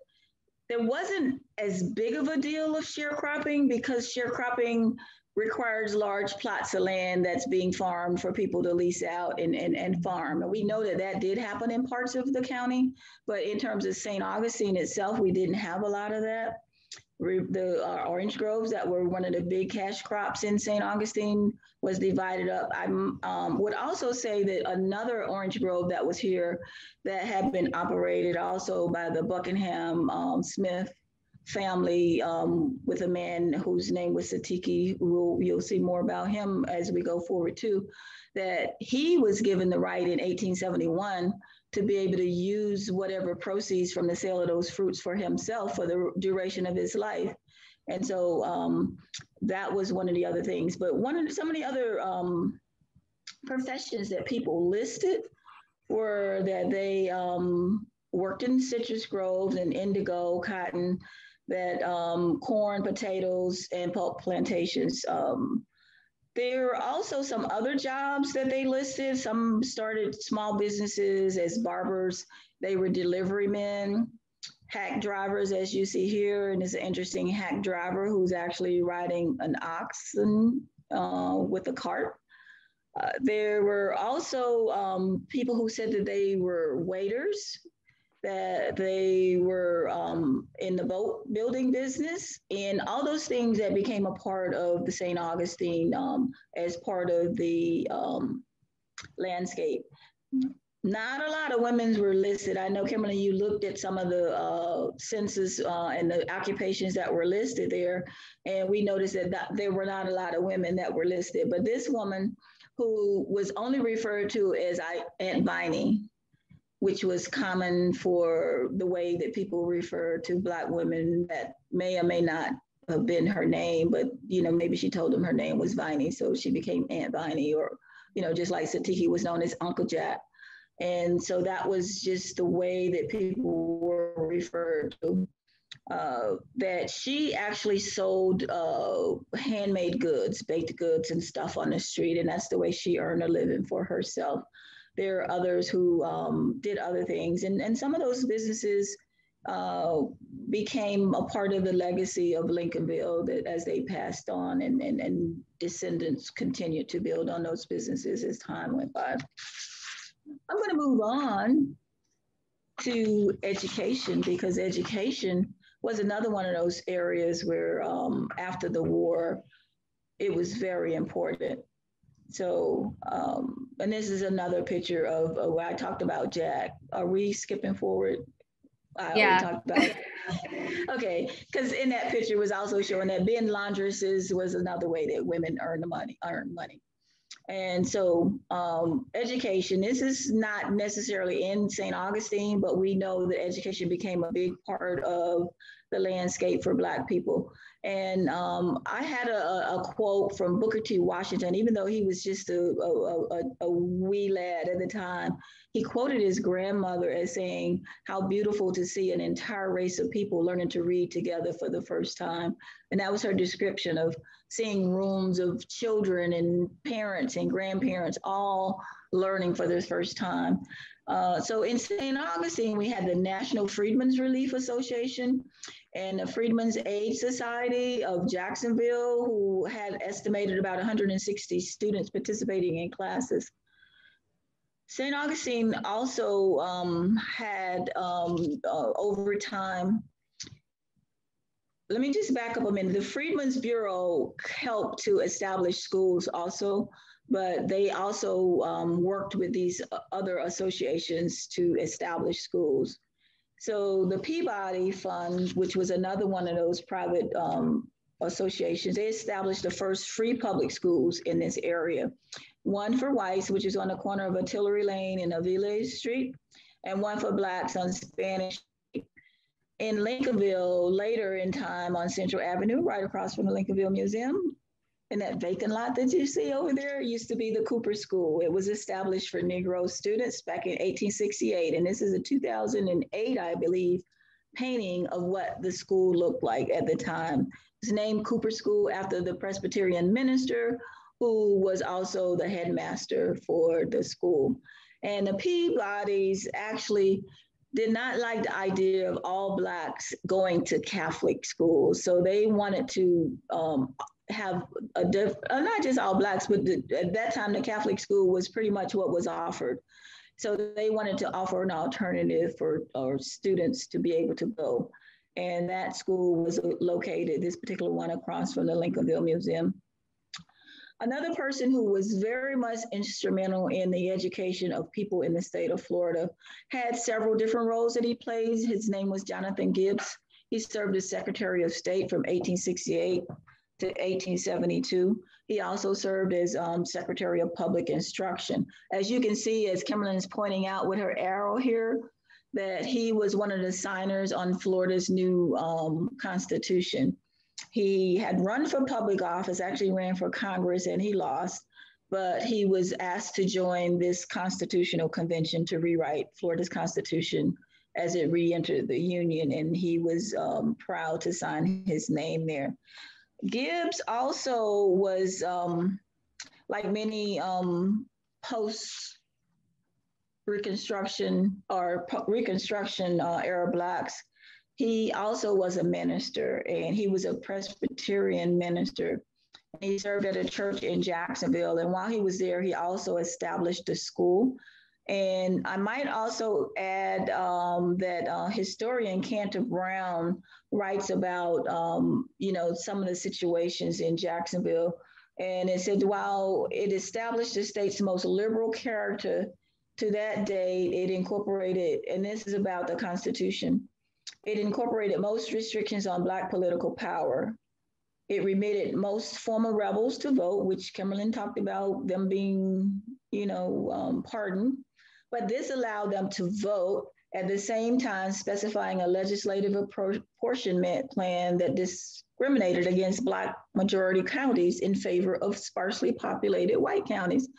there wasn't as big of a deal of sharecropping because sharecropping requires large plots of land that's being farmed for people to lease out and, and, and farm. And we know that that did happen in parts of the county, but in terms of St. Augustine itself, we didn't have a lot of that. The uh, orange groves that were one of the big cash crops in St. Augustine was divided up. I um, would also say that another orange grove that was here that had been operated also by the Buckingham um, Smith family um, with a man whose name was Sitiki. We'll, you'll see more about him as we go forward too. That he was given the right in 1871 to be able to use whatever proceeds from the sale of those fruits for himself for the duration of his life. And so um, that was one of the other things. But one of the, some of the other um, professions that people listed were that they um, worked in citrus groves and indigo, cotton, that um, corn, potatoes, and pulp plantations. Um, there are also some other jobs that they listed. Some started small businesses as barbers. They were delivery men, hack drivers, as you see here. And it's an interesting hack driver who's actually riding an oxen uh, with a cart. Uh, there were also um, people who said that they were waiters that they were um, in the boat building business and all those things that became a part of the St. Augustine um, as part of the um, landscape. Not a lot of women were listed. I know, Kimberly, you looked at some of the uh, census uh, and the occupations that were listed there, and we noticed that, there were not a lot of women that were listed. But this woman, who was only referred to as Aunt Viney, which was common for the way that people refer to Black women that may or may not have been her name, but you know, maybe she told them her name was Viney, so she became Aunt Viney, or you know, just like Sitiki was known as Uncle Jack. And so that was just the way that people were referred to. Uh, that she actually sold uh, handmade goods, baked goods, and stuff on the street, and that's the way she earned a living for herself there are others who um, did other things. And, and some of those businesses uh, became a part of the legacy of Lincolnville that as they passed on and, and, and descendants continued to build on those businesses as time went by. I'm going to move on to education because education was another one of those areas where um, after the war, it was very important. So, um, and this is another picture of uh, where I talked about Jack. Are we skipping forward? I yeah. Talked about (laughs) okay, because in that picture was also showing that being laundresses was another way that women earn the money, earn money. And so, um, education, this is not necessarily in St. Augustine, but we know that education became a big part of the landscape for Black people. And um, I had a, a, quote from Booker T. Washington, even though he was just a, a, a, wee lad at the time. He quoted his grandmother as saying, How beautiful to see an entire race of people learning to read together for the first time. And that was her description of seeing rooms of children and parents and grandparents all learning for the first time. Uh, so in St. Augustine, we had the National Freedmen's Relief Association and the Freedmen's Aid Society of Jacksonville, who had estimated about 160 students participating in classes. St. Augustine also um, had um, uh, over time, let me just back up a minute. The Freedmen's Bureau helped to establish schools also but they also um, worked with these other associations to establish schools. So the Peabody Fund, which was another one of those private um, associations, they established the first free public schools in this area. One for whites, which is on the corner of Artillery Lane and Aviles Street, and one for blacks on Spanish in Lincolnville later in time on Central Avenue, right across from the Lincolnville Museum, and that vacant lot that you see over there used to be the Cooper School. It was established for Negro students back in 1868. And this is a 2008, I believe, painting of what the school looked like at the time. It's named Cooper School after the Presbyterian minister who was also the headmaster for the school. And the Peabodys actually did not like the idea of all Blacks going to Catholic schools. So they wanted to um, have a diff, uh, not just all blacks, but the, at that time the Catholic school was pretty much what was offered. So they wanted to offer an alternative for our students to be able to go. And that school was located, this particular one across from the Lincolnville Museum. Another person who was very much instrumental in the education of people in the state of Florida had several different roles that he plays. His name was Jonathan Gibbs. He served as Secretary of State from 1868 to 1872. He also served as um, Secretary of Public Instruction. As you can see, as Kimberly is pointing out with her arrow here, that he was one of the signers on Florida's new um, constitution. He had run for public office, actually ran for Congress, and he lost. But he was asked to join this constitutional convention to rewrite Florida's constitution as it re-entered the Union, and he was um, proud to sign his name there. Gibbs also was, um, like many um, post Reconstruction or Reconstruction uh, era Blacks, he also was a minister and he was a Presbyterian minister. He served at a church in Jacksonville. And while he was there, he also established a school. And I might also add um, that uh, historian Canter Brown writes about, um, you know, some of the situations in Jacksonville. And it said, while it established the state's most liberal character to that date, it incorporated, and this is about the Constitution, it incorporated most restrictions on Black political power. It remitted most former rebels to vote, which Kimberlyn talked about them being, you know, um, pardoned. But this allowed them to vote at the same time specifying a legislative apportionment plan that discriminated against Black majority counties in favor of sparsely populated white counties.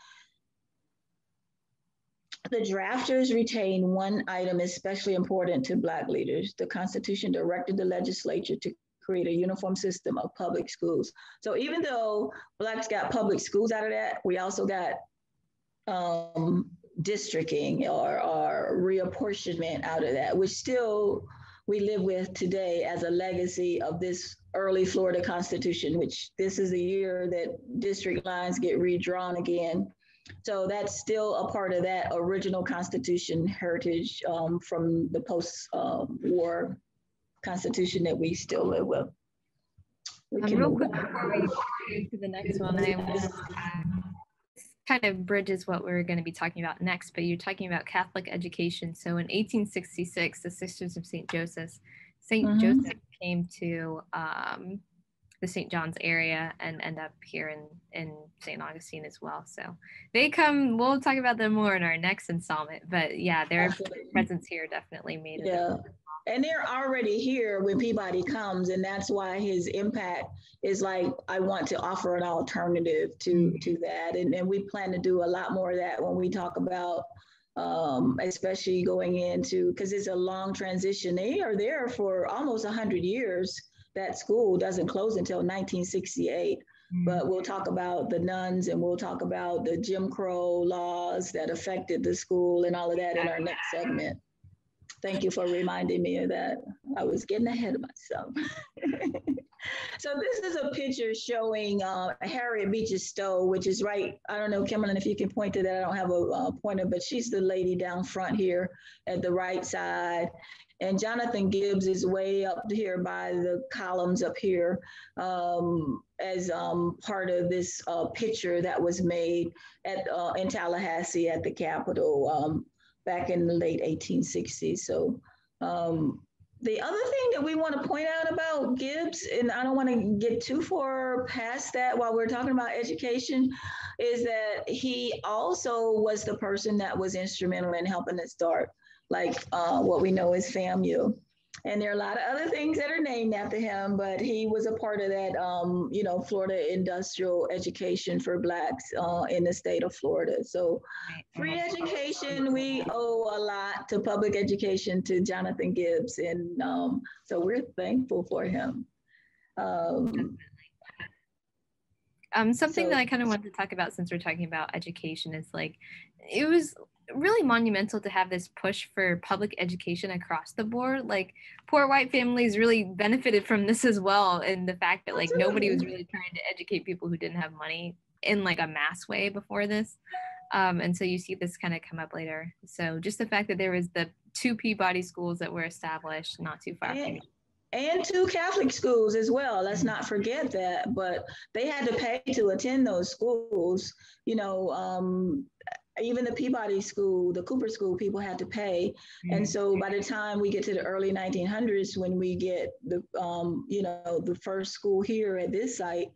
The drafters retained one item especially important to Black leaders. The Constitution directed the legislature to create a uniform system of public schools. So even though Blacks got public schools out of that, we also got um, districting or, or reapportionment out of that, which still we live with today as a legacy of this early Florida Constitution, which this is the year that district lines get redrawn again. So that's still a part of that original Constitution heritage um, from the post-war um, Constitution that we still live with. Um, real quick before we go to the next one, I kind of bridges what we're going to be talking about next, but you're talking about Catholic education. So in 1866, the Sisters of St. Joseph, saint mm-hmm. Joseph came to um, the St. John's area and end up here in, in St. Augustine as well. So they come, we'll talk about them more in our next installment, but yeah, their presence here definitely made it. Yeah. And they're already here when Peabody comes, and that's why his impact is like I want to offer an alternative to mm-hmm. to that, and and we plan to do a lot more of that when we talk about um, especially going into because it's a long transition. They are there for almost 100 years that school doesn't close until 1968. Mm-hmm. But we'll talk about the nuns and we'll talk about the Jim Crow laws that affected the school and all of that in our next segment. Thank you for reminding me of that. I was getting ahead of myself. (laughs) so this is a picture showing uh, Harriet Beecher Stowe, which is right. I don't know, Kimberlyn, if you can point to that. I don't have a, a pointer, but she's the lady down front here at the right side. And Jonathan Gibbs is way up here by the columns up here um, as um, part of this uh, picture that was made at uh, in Tallahassee at the Capitol um, back in the late 1860s. So um, the other thing that we want to point out about Gibbs, and I don't want to get too far past that while we're talking about education, is that he also was the person that was instrumental in helping to start like uh, what we know as FAMU. And there are a lot of other things that are named after him, but he was a part of that, um, you know, Florida industrial education for Blacks uh, in the state of Florida. So, free education, we owe a lot to public education to Jonathan Gibbs. And um, so we're thankful for him. Um, um, something so, that I kind of wanted to talk about since we're talking about education is like, it was really monumental to have this push for public education across the board. Like poor white families really benefited from this as well, and the fact that like nobody was really trying to educate people who didn't have money in like a mass way before this. Um, and so you see this kind of come up later. So just the fact that there was the two Peabody schools that were established not too far and, and two Catholic schools as well. Let's not forget that. But they had to pay to attend those schools. You know, um, even the Peabody School, the Cooper School, people had to pay. Mm-hmm. And so by the time we get to the early 1900s, when we get the, um, you know, the first school here at this site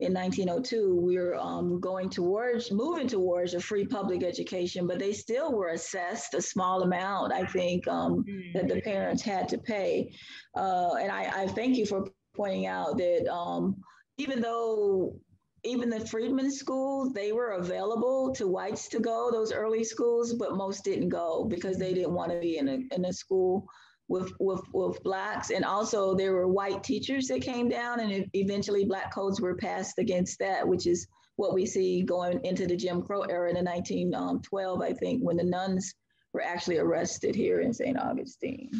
in 1902, we are um, going towards, moving towards a free public education, but they still were assessed a small amount, I think, um, mm-hmm. that the parents had to pay. Uh, and I, I, thank you for pointing out that um, even though even the Freedmen schools, they were available to whites to go, those early schools, but most didn't go because they didn't want to be in a, in a school with, with, with blacks. And also there were white teachers that came down and eventually black codes were passed against that, which is what we see going into the Jim Crow era in 1912, I think, when the nuns were actually arrested here in St. Augustine.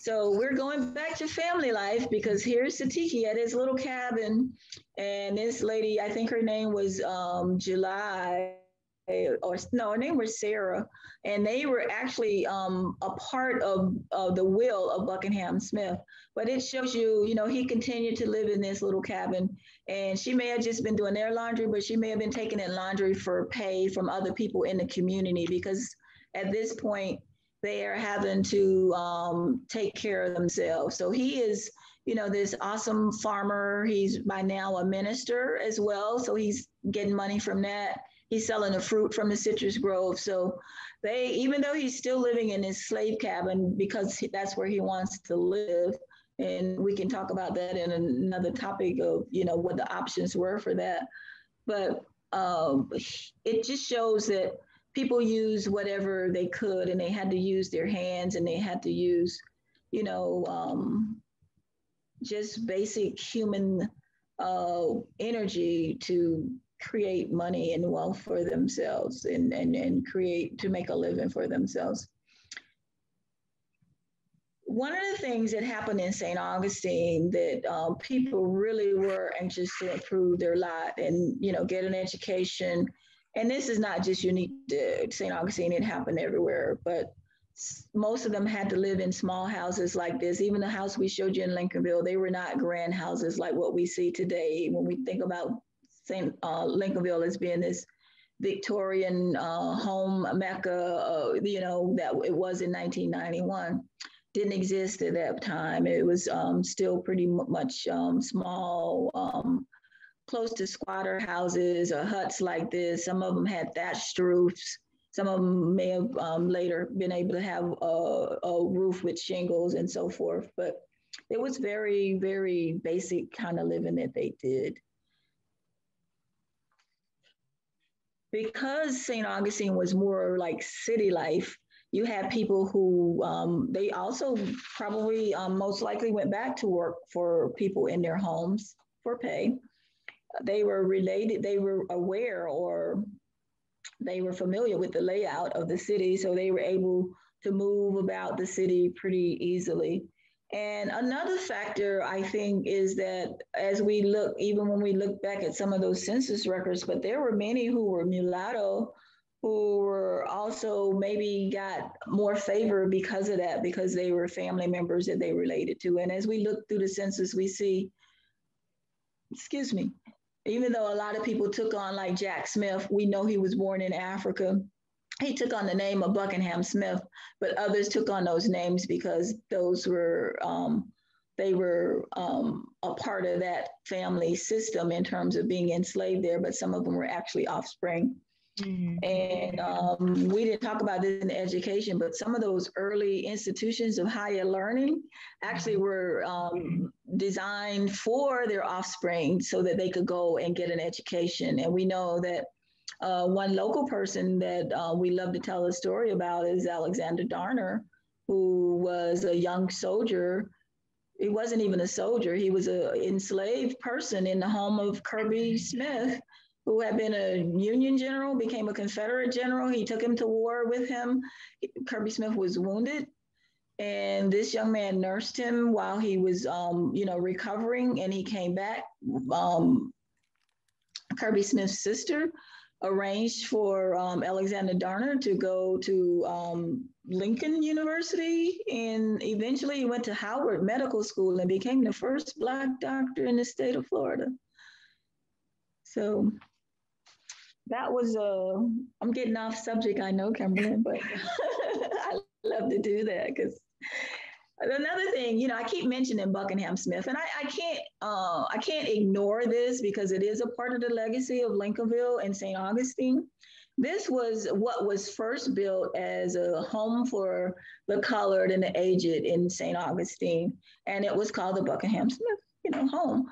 So we're going back to family life because here's Sitiki at his little cabin. And this lady, I think her name was um, July, or no, her name was Sarah. And they were actually um, a part of, of the will of Buckingham Smith. But it shows you, you know, he continued to live in this little cabin. And she may have just been doing their laundry, but she may have been taking in laundry for pay from other people in the community because at this point, they are having to um, take care of themselves. So he is, you know, this awesome farmer. He's by now a minister as well. So he's getting money from that. He's selling the fruit from the citrus grove. So they, even though he's still living in his slave cabin because that's where he wants to live, and we can talk about that in another topic of, you know, what the options were for that. But um, it just shows that people use whatever they could and they had to use their hands and they had to use you know um, just basic human uh, energy to create money and wealth for themselves and, and, and create to make a living for themselves one of the things that happened in St. Augustine that um, people really were anxious to improve their lot and you know get an education and this is not just unique to St. Augustine, it happened everywhere, but most of them had to live in small houses like this. Even the house we showed you in Lincolnville, they were not grand houses like what we see today. When we think about St. Uh, Lincolnville as being this Victorian uh, home mecca, uh, you know, that it was in 1991, didn't exist at that time. It was um, still pretty much um, small um, close to squatter houses or huts like this. Some of them had thatched roofs. Some of them may have um, later been able to have a, a, roof with shingles and so forth. But it was very, very basic kind of living that they did. Because St. Augustine was more like city life, you had people who um, they also probably um, most likely went back to work for people in their homes for pay they were related, they were aware or they were familiar with the layout of the city, so they were able to move about the city pretty easily. And another factor, I think, is that as we look, even when we look back at some of those census records, but there were many who were mulatto who were also maybe got more favor because of that, because they were family members that they related to. And as we look through the census, we see, excuse me, even though a lot of people took on like Jack Smith, we know he was born in Africa. He took on the name of Buckingham Smith, but others took on those names because those were um, they were um, a part of that family system in terms of being enslaved there. But some of them were actually offspring Mm-hmm. And um, we didn't talk about this in education, but some of those early institutions of higher learning actually mm-hmm. were um, designed for their offspring so that they could go and get an education. And we know that uh, one local person that uh, we love to tell a story about is Alexander Darnes, who was a young soldier. He wasn't even a soldier, he was an enslaved person in the home of Kirby Smith who had been a Union general, became a Confederate general. He took him to war with him. Kirby Smith was wounded. And this young man nursed him while he was, um, you know, recovering, and he came back. Um, Kirby Smith's sister arranged for um, Alexander Darnes to go to um, Lincoln University, and eventually he went to Howard Medical School and became the first Black doctor in the state of Florida. So that was uh i'm getting off subject i know kimberly but (laughs) i love to do that because another thing you know i keep mentioning buckingham smith and i, I can't uh, i can't ignore this because it is a part of the legacy of lincolnville and st augustine. This was what was first built as a home for the colored and the aged in st augustine and it was called the buckingham smith you know home.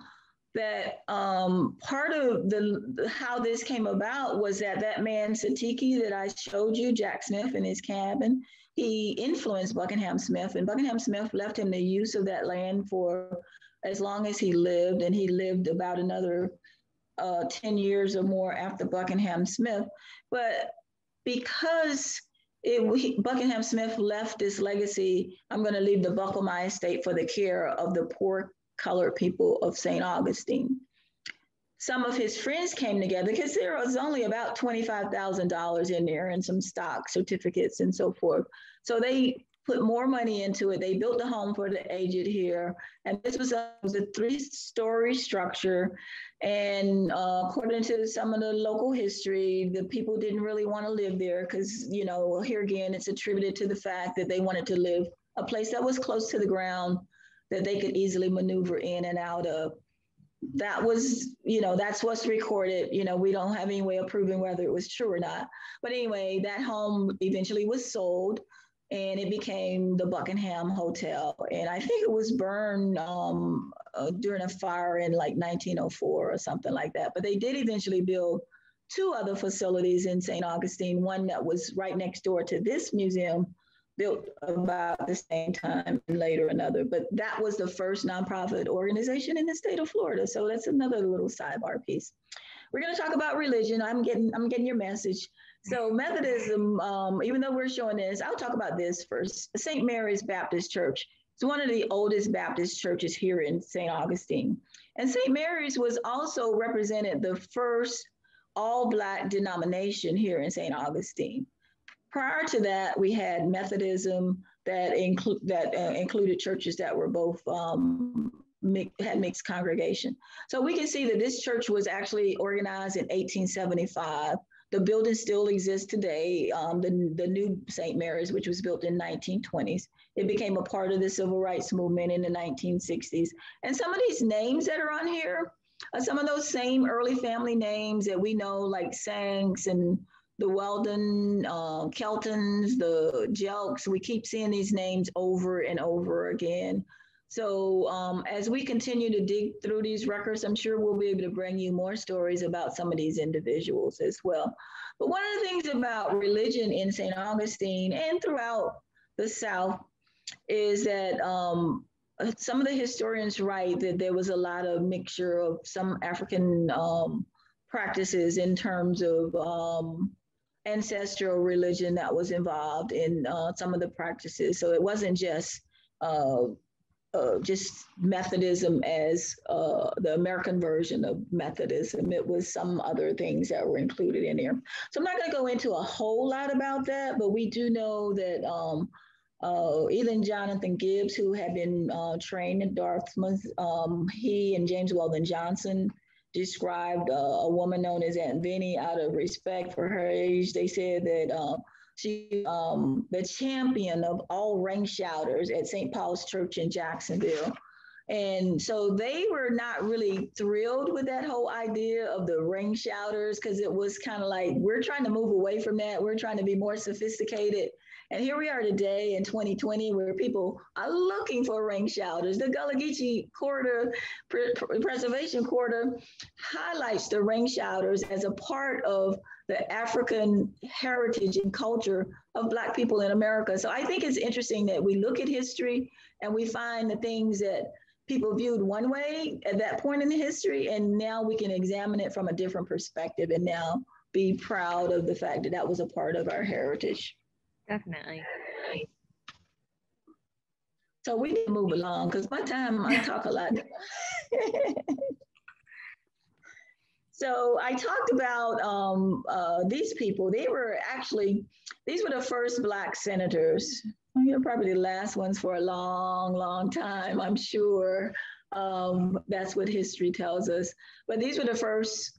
That um, part of the how this came about was that that man Sitiki that I showed you, Jack Smith in his cabin, he influenced Buckingham Smith, and Buckingham Smith left him the use of that land for as long as he lived, and he lived about another uh, 10 years or more after Buckingham Smith. But because it, Buckingham Smith left this legacy, I'm going to leave the Buckle estate for the care of the poor colored people of St. Augustine. Some of his friends came together because there was only about $25,000 in there and some stock certificates and so forth. So they put more money into it. They built a home for the aged here. And this was a, was a three story structure. And uh, according to some of the local history, the people didn't really want to live there because, you know, here again, it's attributed to the fact that they wanted to live a place that was close to the ground that they could easily maneuver in and out of. That was, you know, that's what's recorded. You know, we don't have any way of proving whether it was true or not. But anyway, that home eventually was sold and it became the Buckingham Hotel. And I think it was burned um, uh, during a fire in like 1904 or something like that. But they did eventually build two other facilities in St. Augustine, one that was right next door to this museum, built about the same time, and later another. But that was the first nonprofit organization in the state of Florida. So that's another little sidebar piece. We're going to talk about religion. I'm getting I'm getting your message. So Methodism, um, even though we're showing this, I'll talk about this first. St. Mary's Baptist Church. It's one of the oldest Baptist churches here in St. Augustine. And St. Mary's was also represented the first all Black denomination here in St. Augustine. Prior to that, we had Methodism that, include, that uh, included churches that were both um, had mixed congregation. So we can see that this church was actually organized in 1875 the building still exists today, um, the, the new St. Mary's, which was built in 1920s. It became a part of the civil rights movement in the 1960s. And some of these names that are on here are some of those same early family names that we know, like Sanks and the Weldon, uh, Keltons, the Jelks. We keep seeing these names over and over again. So um, as we continue to dig through these records, I'm sure we'll be able to bring you more stories about some of these individuals as well. But one of the things about religion in St. Augustine and throughout the South is that um, some of the historians write that there was a lot of mixture of some African um, practices in terms of um, ancestral religion that was involved in uh, some of the practices. So it wasn't just uh, uh, just Methodism as uh, the American version of Methodism. It was some other things that were included in there. So I'm not going to go into a whole lot about that, but we do know that um, uh, even Jonathan Gibbs, who had been uh, trained at Dartmouth, um, he and James Weldon Johnson described uh, a woman known as Aunt Vinnie out of respect for her age. They said that uh, she um, the champion of all ring shouters at St. Paul's Church in Jacksonville. And so they were not really thrilled with that whole idea of the ring shouters because it was kind of like we're trying to move away from that. We're trying to be more sophisticated. And here we are today in 2020 where people are looking for ring shouters. The Gullah Geechee Quarter Preservation Corridor highlights the ring shouters as a part of the African heritage and culture of Black people in America. So I think it's interesting that we look at history and we find the things that people viewed one way at that point in the history, and now we can examine it from a different perspective and now be proud of the fact that that was a part of our heritage. Definitely. So we to move along because by time I talk a lot. (laughs) So I talked about um, uh, these people. They were actually, these were the first Black senators. You're probably the last ones for a long, long time, I'm sure. Um, that's what history tells us. But these were the first,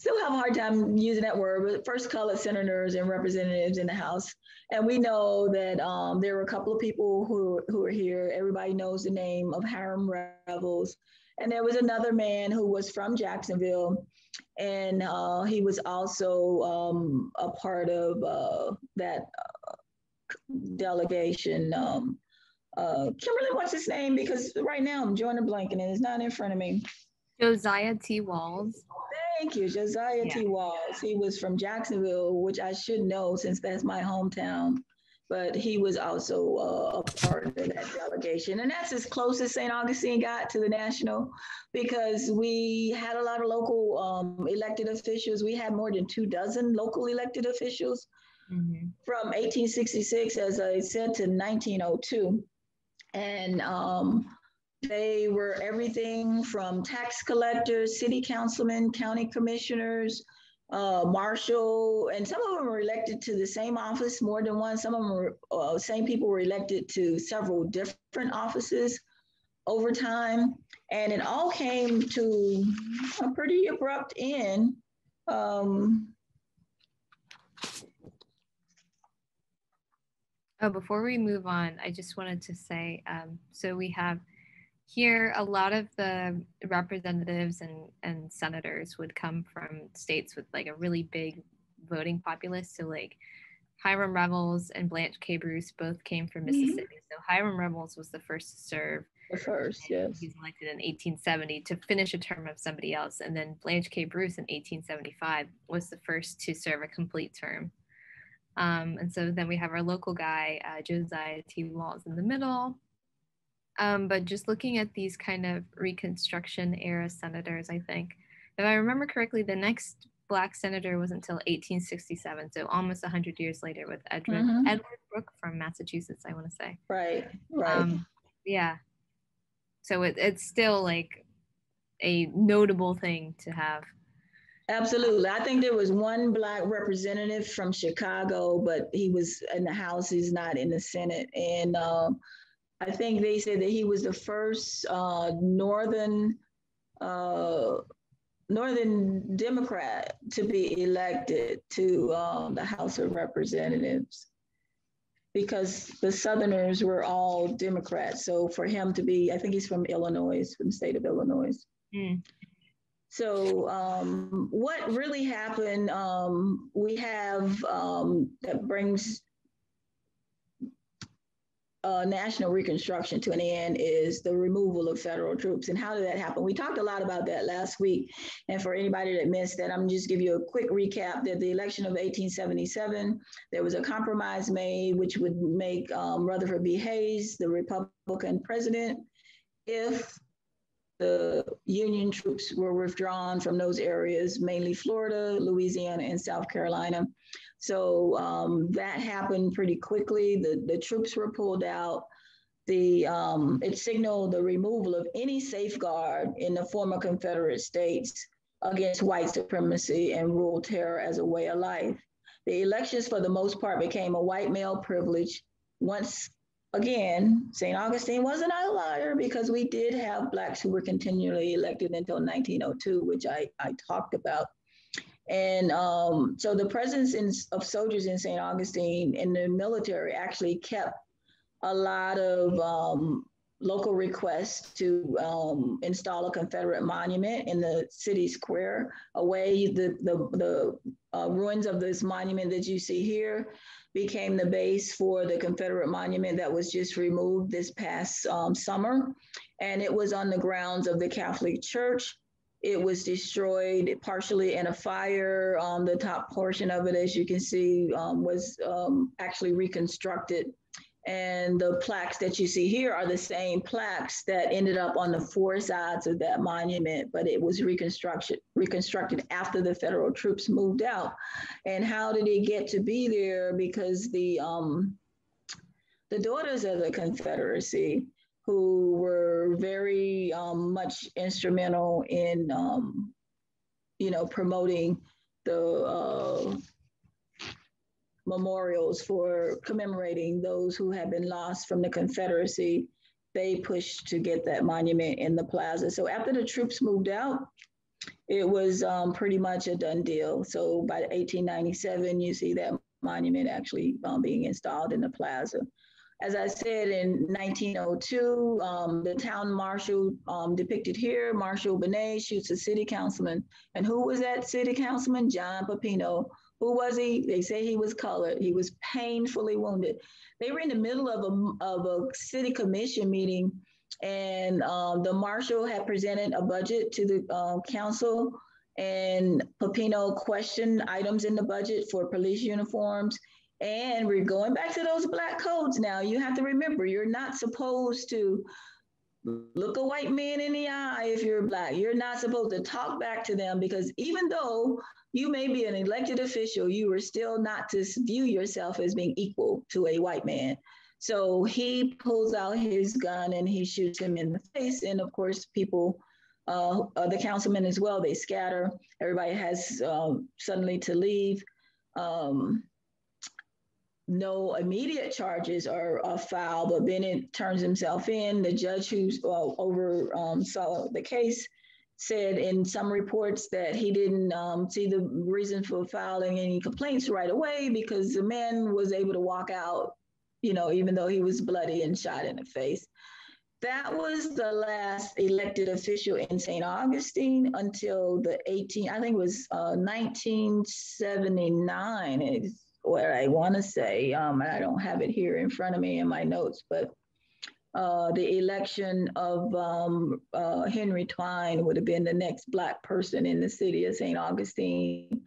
still have a hard time using that word, but first colored senators and representatives in the House. And we know that um, there were a couple of people who, who were here. Everybody knows the name of Hiram Revels. And there was another man who was from Jacksonville, and uh, he was also um, a part of uh, that uh, delegation. Um, uh, Kimberly, what's his name? Because right now I'm drawing a blank and it's not in front of me. Josiah T. Walls. Thank you, Josiah yeah. T. Walls. He was from Jacksonville, which I should know since that's my hometown. But he was also uh, a part of that delegation. And that's as close as St. Augustine got to the national because we had a lot of local um, elected officials. We had more than two dozen local elected officials mm-hmm. from 1866, as I said, to 1902. And um, they were everything from tax collectors, city councilmen, county commissioners, uh, marshal, and some of them were elected to the same office more than one. Some of them were, uh, same people were elected to several different offices over time. And it all came to a pretty abrupt end. Um, Oh, before we move on, I just wanted to say, um, so we have here a lot of the representatives and, and senators would come from states with like a really big voting populace. So like Hiram Revels and Blanche K. Bruce both came from mm-hmm. Mississippi. Mm-hmm. So Hiram Revels was the first to serve. The first, yes. He was elected in 1870 to finish a term of somebody else. And then Blanche K. Bruce in 1875 was the first to serve a complete term. Um, and so then we have our local guy, uh, Josiah T. Walls in the middle. Um, but just looking at these kind of Reconstruction era senators, I think, if I remember correctly, the next black senator was until 1867, so almost 100 years later with Edward, mm-hmm. Edward Brooke from Massachusetts, I want to say. Right, right. Um, yeah. So it, it's still like a notable thing to have Absolutely. I think there was one black representative from Chicago, but he was in the House, he's not in the Senate. And um, I think they said that he was the first uh, Northern uh, Northern Democrat to be elected to um, the House of Representatives because the Southerners were all Democrats. So for him to be, I think he's from Illinois, from the state of Illinois. Mm. So, um, what really happened? Um, we have um, that brings uh, national reconstruction to an end is the removal of federal troops. And how did that happen? We talked a lot about that last week. And for anybody that missed that, I'm just give you a quick recap that the election of 1877, there was a compromise made, which would make um, Rutherford B. Hayes the Republican president if the Union troops were withdrawn from those areas, mainly Florida, Louisiana, and South Carolina. So um, that happened pretty quickly. The, the troops were pulled out. The, um, it signaled the removal of any safeguard in the former Confederate states against white supremacy and rule terror as a way of life. The elections, for the most part, became a white male privilege once again, St. Augustine was an outlier because we did have Blacks who were continually elected until 1902, which I, I talked about. And um, so the presence in, of soldiers in St. Augustine in the military actually kept a lot of um, local requests to um, install a Confederate monument in the city square. Away, the, the, the uh, ruins of this monument that you see here became the base for the Confederate monument that was just removed this past um, summer. And it was on the grounds of the Catholic Church. It was destroyed partially in a fire. Um, the top portion of it, as you can see, um, was um, actually reconstructed and the plaques that you see here are the same plaques that ended up on the four sides of that monument, but it was reconstructed reconstructed after the federal troops moved out. And how did it get to be there? Because the um, the daughters of the Confederacy, who were very um, much instrumental in um, you know promoting the uh, memorials for commemorating those who had been lost from the Confederacy, they pushed to get that monument in the plaza. So after the troops moved out, it was um, pretty much a done deal. So by 1897, you see that monument actually um, being installed in the plaza. As I said, in 1902, um, the town marshal um, depicted here, Marshal Benet shoots a city councilman. And who was that city councilman? John Pepino, Who was he? They say he was colored. He was painfully wounded. They were in the middle of a, of a city commission meeting, and um, the marshal had presented a budget to the uh, council, and Pepino questioned items in the budget for police uniforms. And we're going back to those black codes now. You have to remember, you're not supposed to look a white man in the eye if you're black. You're not supposed to talk back to them because even though you may be an elected official, you are still not to view yourself as being equal to a white man. So he pulls out his gun and he shoots him in the face. And of course, people, uh, the councilmen as well, they scatter. Everybody has um, suddenly to leave. Um, no immediate charges are, are filed, but Bennett turns himself in. The judge who's uh, over um, saw the case said in some reports that he didn't um, see the reason for filing any complaints right away because the man was able to walk out, you know, even though he was bloody and shot in the face. That was the last elected official in St. Augustine until the 18, I think it was uh, 1979. It's, what I want to say. Um, I don't have it here in front of me in my notes, but uh, the election of um, uh, Henry Twine would have been the next Black person in the city of St. Augustine.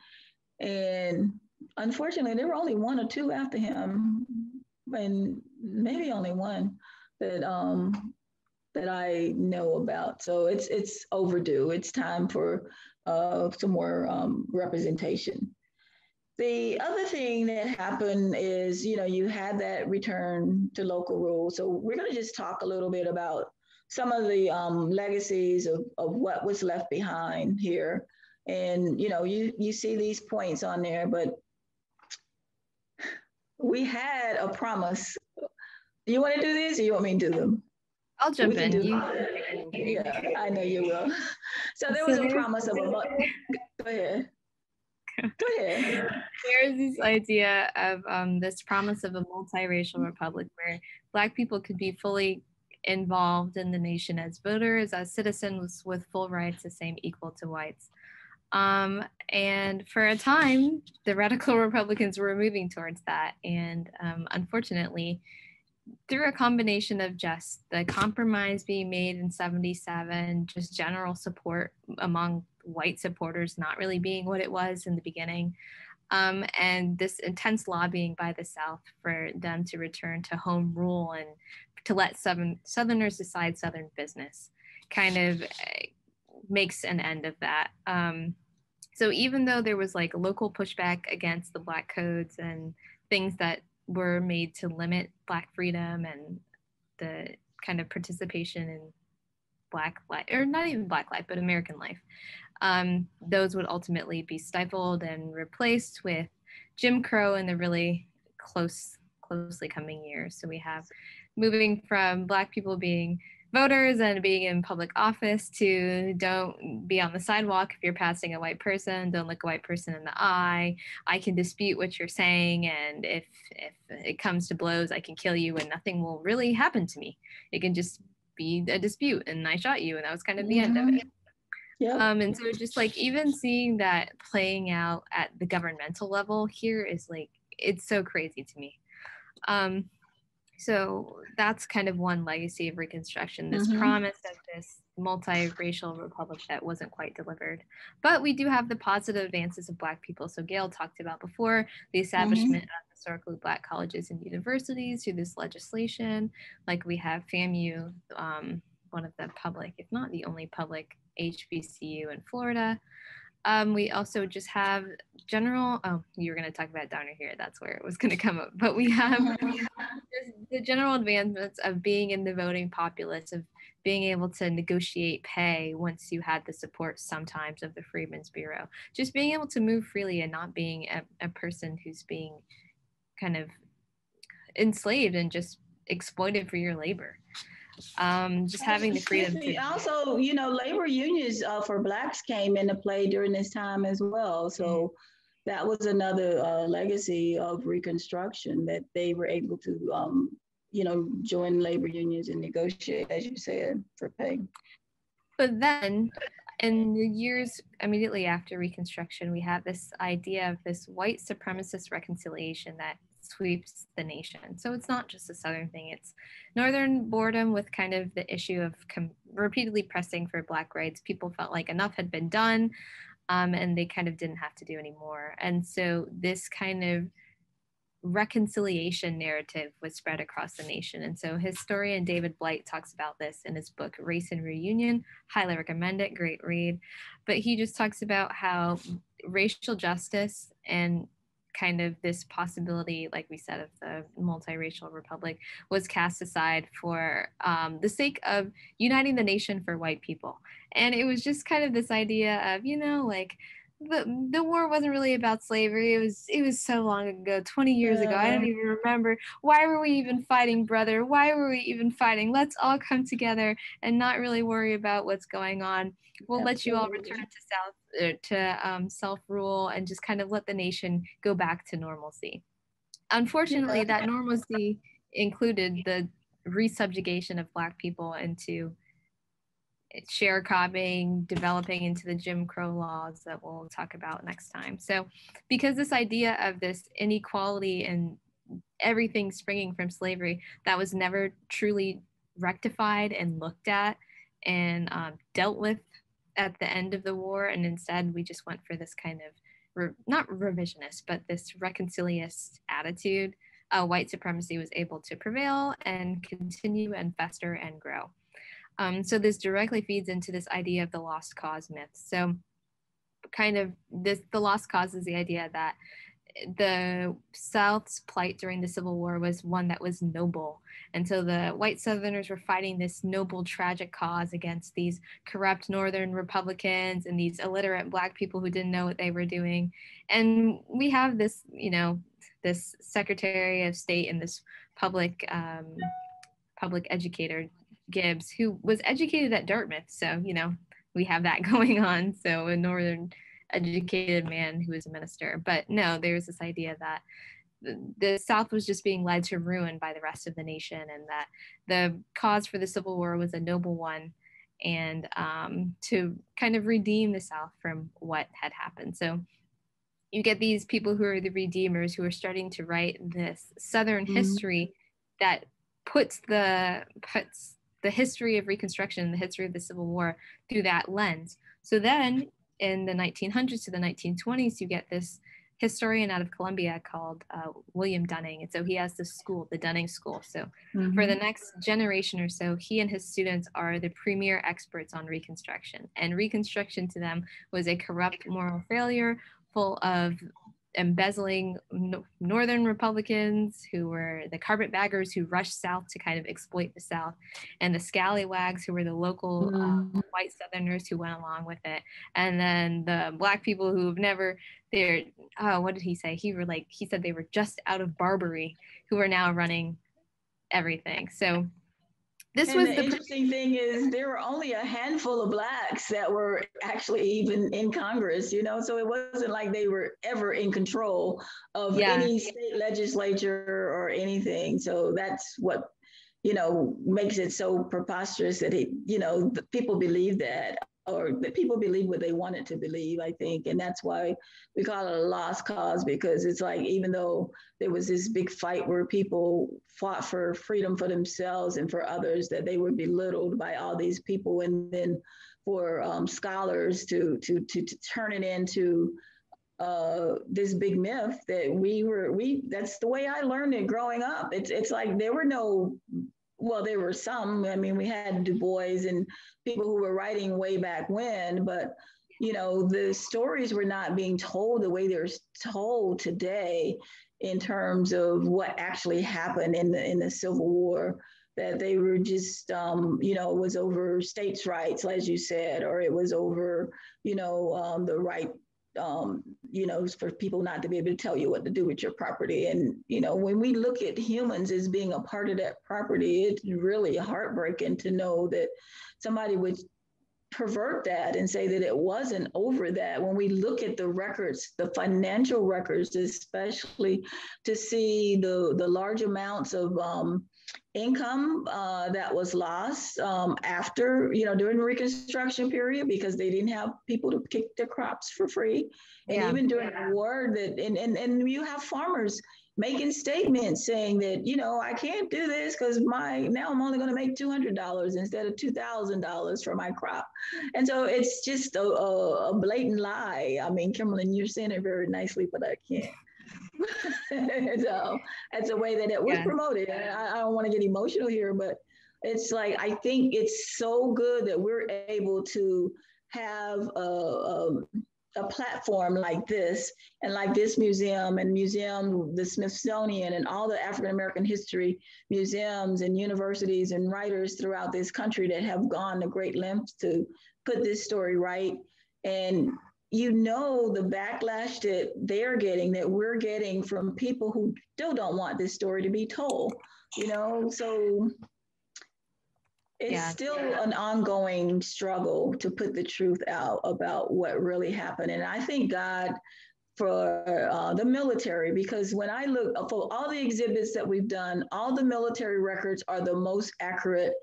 And unfortunately, there were only one or two after him, and maybe only one that um, that I know about. So it's it's overdue. It's time for uh, some more um, representation. The other thing that happened is, you know, you had that return to local rule. So we're going to just talk a little bit about some of the um, legacies of, of what was left behind here. And, you know, you, you see these points on there, but we had a promise. You want to do this or you want me to do them? I'll jump in. You... Yeah, I know you will. So there was a promise of a month. Go ahead. (laughs) There's this idea of um, this promise of a multiracial republic where Black people could be fully involved in the nation as voters, as citizens with full rights, the same equal to whites. Um, and for a time, the radical (laughs) Republicans were moving towards that. And um, unfortunately, through a combination of just the compromise being made in 77, just general support among white supporters not really being what it was in the beginning, um, and this intense lobbying by the South for them to return to home rule and to let Southern, Southerners decide Southern business kind of eh, makes an end of that. Um, so even though there was like local pushback against the Black codes and things that were made to limit Black freedom and the kind of participation in Black life, or not even Black life, but American life, um, those would ultimately be stifled and replaced with Jim Crow in the really close, closely coming years. So we have moving from Black people being voters and being in public office to don't be on the sidewalk if you're passing a white person don't look a white person in the eye. I can dispute what you're saying and if if it comes to blows i can kill you and nothing will really happen to me. It can just be a dispute and i shot you and that was kind of the end of it yeah. Um, and so just like even seeing that playing out at the governmental level here is like it's so crazy to me. Um, so that's kind of one legacy of Reconstruction, this mm-hmm. promise of this multiracial republic that wasn't quite delivered. But we do have the positive advances of Black people. So Gayle talked about before the mm-hmm. establishment mm-hmm. of historically Black colleges and universities through this legislation. Like we have FAMU, um, one of the public, if not the only public HBCU in Florida. Um, we also just have general, oh, you were going to talk about Downer here. That's where it was going to come up. But we have (laughs) the general advancements of being in the voting populace, of being able to negotiate pay once you had the support sometimes of the Freedmen's Bureau. Just being able to move freely and not being a, a person who's being kind of enslaved and just exploited for your labor um, just having the freedom to (laughs) also you know labor unions uh, for blacks came into play during this time as well so mm-hmm. that was another uh, legacy of reconstruction that they were able to um, you know join labor unions and negotiate as you said for pay but then in the years immediately after Reconstruction, we have this idea of this white supremacist reconciliation that sweeps the nation. So it's not just a Southern thing, it's Northern boredom with kind of the issue of com- repeatedly pressing for Black rights. People felt like enough had been done um, and they kind of didn't have to do anymore. And so this kind of reconciliation narrative was spread across the nation. And so historian David Blight talks about this in his book, Race and Reunion. Highly recommend it, great read. But he just talks about how racial justice and kind of this possibility, like we said, of the multiracial republic was cast aside for um, the sake of uniting the nation for white people. And it was just kind of this idea of, you know, like, the the war wasn't really about slavery. It was it was so long ago, 20 years ago. I don't even remember. Why were we even fighting, brother? Why were we even fighting? Let's all come together and not really worry about what's going on. We'll Absolutely. let you all return to south uh, to um, self rule and just kind of let the nation go back to normalcy. Unfortunately, that normalcy included the resubjugation of Black people into sharecropping, developing into the Jim Crow laws that we'll talk about next time. So, because this idea of this inequality and everything springing from slavery that was never truly rectified and looked at and um, dealt with at the end of the war, and instead we just went for this kind of re- not revisionist, but this reconciliist attitude. Uh, white supremacy was able to prevail and continue and fester and grow. Um, so this directly feeds into this idea of the lost cause myth. So kind of this the lost cause is the idea that the South's plight during the Civil War was one that was noble. And so the white Southerners were fighting this noble, tragic cause against these corrupt Northern Republicans and these illiterate Black people who didn't know what they were doing. And we have this, you know, this Secretary of State and this public um, public educator, Gibbs, who was educated at Dartmouth. So, you know, we have that (laughs) going on. So, a Northern educated man who was a minister. But no, there was this idea that the South was just being led to ruin by the rest of the nation, and that the cause for the Civil War was a noble one, and um, to kind of redeem the South from what had happened. So you get these people who are the redeemers who are starting to write this Southern mm-hmm. history that puts the puts the history of Reconstruction, the history of the Civil War through that lens. So then in the 1900s to the 1920s, you get this historian out of Columbia called uh, William Dunning. And so he has this school, the Dunning School. So mm-hmm. for the next generation or so, he and his students are the premier experts on Reconstruction. And Reconstruction to them was a corrupt moral failure full of embezzling no- Northern Republicans who were the carpetbaggers who rushed South to kind of exploit the South, and the scallywags who were the local mm. uh, white Southerners who went along with it, and then the Black people who've never they're oh what did he say? He were like he said they were just out of Barbary who are now running everything. So this and was the, the interesting thing is there were only a handful of blacks that were actually even in Congress, you know, so it wasn't like they were ever in control of yeah. any state legislature or anything. So that's what you know makes it so preposterous that it, you know, people believe that or that people believe what they wanted to believe, I think. And that's why we call it a lost cause because it's like, even though there was this big fight where people fought for freedom for themselves and for others, that they were belittled by all these people. And then for um, scholars to, to, to, to turn it into uh, this big myth that we were, we, that's the way I learned it growing up. It's, it's like there were no well, there were some. I mean, we had Du Bois and people who were writing way back when, but you know, the stories were not being told the way they're told today in terms of what actually happened in the in the Civil War. That they were just, um, you know, it was over states' rights, as you said, or it was over, you know, um, the right um, you know, for people not to be able to tell you what to do with your property. And, you know, when we look at humans as being a part of that property, it's really heartbreaking to know that somebody would pervert that and say that it wasn't over that. When we look at the records, the financial records, especially to see the, the large amounts of um, income uh, that was lost um, after, you know, during the Reconstruction period because they didn't have people to pick their crops for free. And yeah. even during the war, that and, and, and you have farmers making statements saying that, you know, I can't do this because my now I'm only going to make $200 instead of $2,000 for my crop. And so it's just a, a, a blatant lie. I mean, Kimberlyn, you're saying it very nicely, but I can't. (laughs) so that's the way that it was yeah. promoted. I, I don't want to get emotional here, but it's like I think it's so good that we're able to have a, a, a, platform like this and like this museum and museum, the Smithsonian and all the African American history museums and universities and writers throughout this country that have gone to great lengths to put this story right. And you know the backlash that they're getting that we're getting from people who still don't want this story to be told you know so it's yeah. still an ongoing struggle to put the truth out about what really happened and i thank god for uh, the military because when i look for all the exhibits that we've done all the military records are the most accurate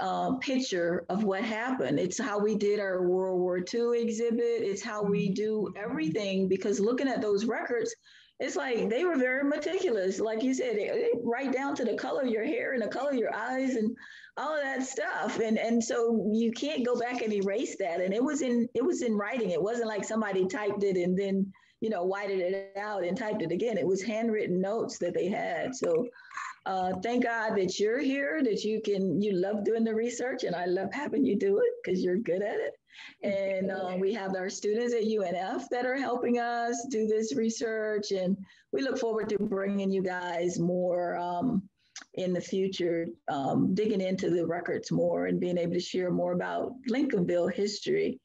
um, picture of what happened. It's how we did our World War II exhibit. It's how we mm-hmm. do everything because looking at those records, it's like they were very meticulous. Like you said, they, right down to the color of your hair and the color of your eyes and all of that stuff. And and so you can't go back and erase that. And it was in it was in writing. It wasn't like somebody typed it and then you know whited it out and typed it again. It was handwritten notes that they had. So uh, thank God that you're here, that you can, you love doing the research, and I love having you do it because you're good at it. And uh, we have our students at UNF that are helping us do this research, and we look forward to bringing you guys more um, in the future, um, digging into the records more and being able to share more about Lincolnville history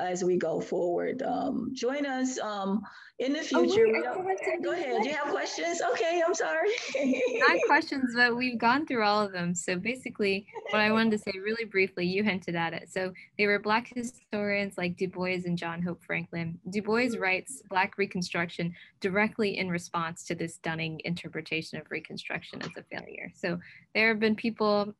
as we go forward. Um, join us um, in the oh, future. Oh, wait, go ahead. Do you have questions? Okay, I'm sorry. Not questions, but we've gone through all of them. So basically, what I wanted to say really briefly, you hinted at it. So they were Black historians like Du Bois and John Hope Franklin. Du Bois writes Black Reconstruction directly in response to this Dunning interpretation of Reconstruction as a failure. So there have been people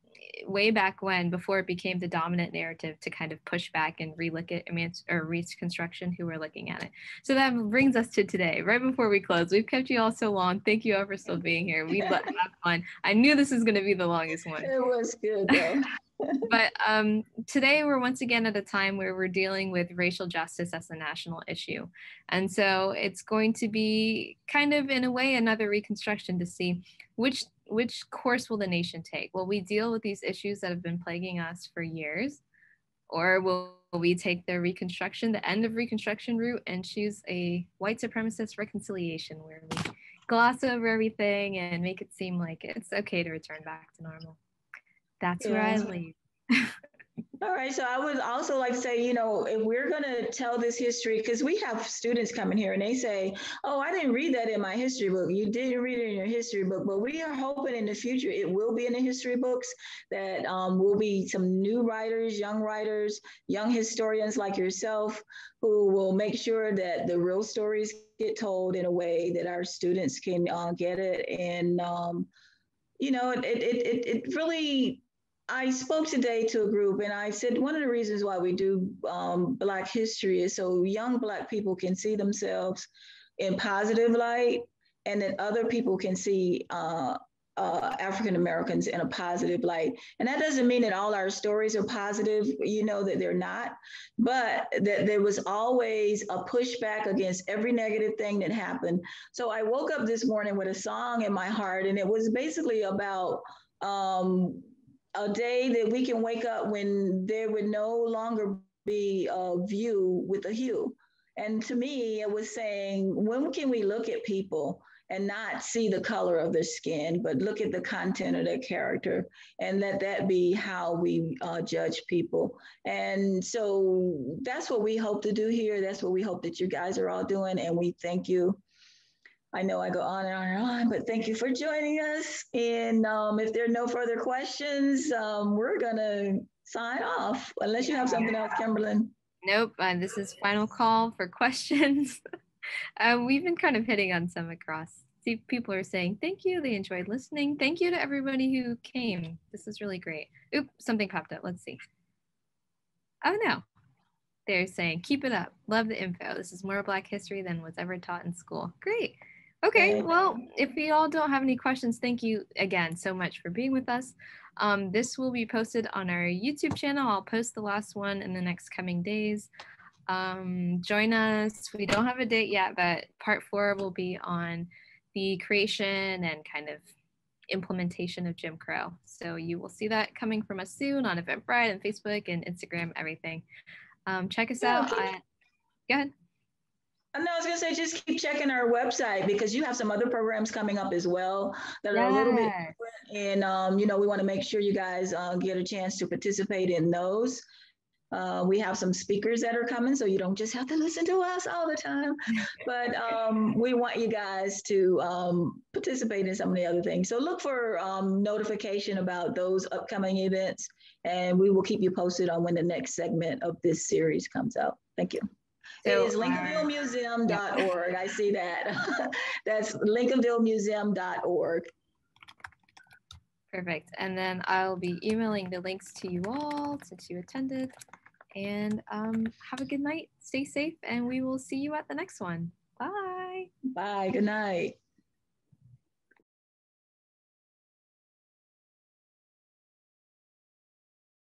way back when, before it became the dominant narrative, to kind of push back and relook at or reconstruction who were looking at it. So that brings us to today, right before we close. We've kept you all so long. Thank you all for still being here. We had (laughs) fun. I knew this was going to be the longest one. It was good though. (laughs) (laughs) but um, today we're once again at a time where we're dealing with racial justice as a national issue. And so it's going to be kind of, in a way, another reconstruction to see which which course will the nation take? Will we deal with these issues that have been plaguing us for years? Or will we take the Reconstruction, the end of Reconstruction route, and choose a white supremacist reconciliation where we gloss over everything and make it seem like it's okay to return back to normal? That's yeah. where I leave. (laughs) All right. So I would also like to say, you know, if we're going to tell this history, because we have students coming here and they say, oh, I didn't read that in my history book. You didn't read it in your history book, but we are hoping in the future it will be in the history books, that um, will be some new writers, young writers, young historians like yourself who will make sure that the real stories get told in a way that our students can uh, get it. And, um, you know, it, it, it, it really I spoke today to a group and I said one of the reasons why we do um, Black history is so young Black people can see themselves in positive light and then other people can see uh, uh, African Americans in a positive light. And that doesn't mean that all our stories are positive, you know, that they're not, but that there was always a pushback against every negative thing that happened. So I woke up this morning with a song in my heart, and it was basically about um, a day that we can wake up when there would no longer be a view with a hue. And to me, it was saying, when can we look at people and not see the color of their skin, but look at the content of their character and let that be how we uh, judge people. And so that's what we hope to do here. That's what we hope that you guys are all doing. And we thank you I know I go on and on and on, but thank you for joining us. And um, if there are no further questions, um, we're going to sign off, unless you have something else, Kimberlyn. Nope. Uh, this is final call for questions. (laughs) uh, we've been kind of hitting on some across See, people are saying thank you. They enjoyed listening. Thank you to everybody who came. This is really great. Oop, something popped up. Let's see. Oh no. They're saying keep it up. Love the info. This is more Black history than was ever taught in school. Great. Okay, well, if we all don't have any questions, thank you again so much for being with us. Um, this will be posted on our YouTube channel. I'll post the last one in the next coming days. Um, join us. We don't have a date yet, but part four will be on the creation and kind of implementation of Jim Crow. So you will see that coming from us soon on Eventbrite and Facebook and Instagram, everything. Um, check us out. At, go ahead. No, I was gonna say just keep checking our website because you have some other programs coming up as well that are a little bit different, and um, you know we want to make sure you guys uh, get a chance to participate in those. Uh, we have some speakers that are coming, so you don't just have to listen to us all the time. (laughs) But um, we want you guys to um, participate in some of the other things. So look for um, notification about those upcoming events, and we will keep you posted on when the next segment of this series comes out. Thank you. So, it is lincolnvillemuseum.org. I see that. (laughs) That's lincolnvillemuseum.org. Perfect. And then I'll be emailing the links to you all since you attended. And um, have a good night. Stay safe, and we will see you at the next one. Bye. Bye. Good night.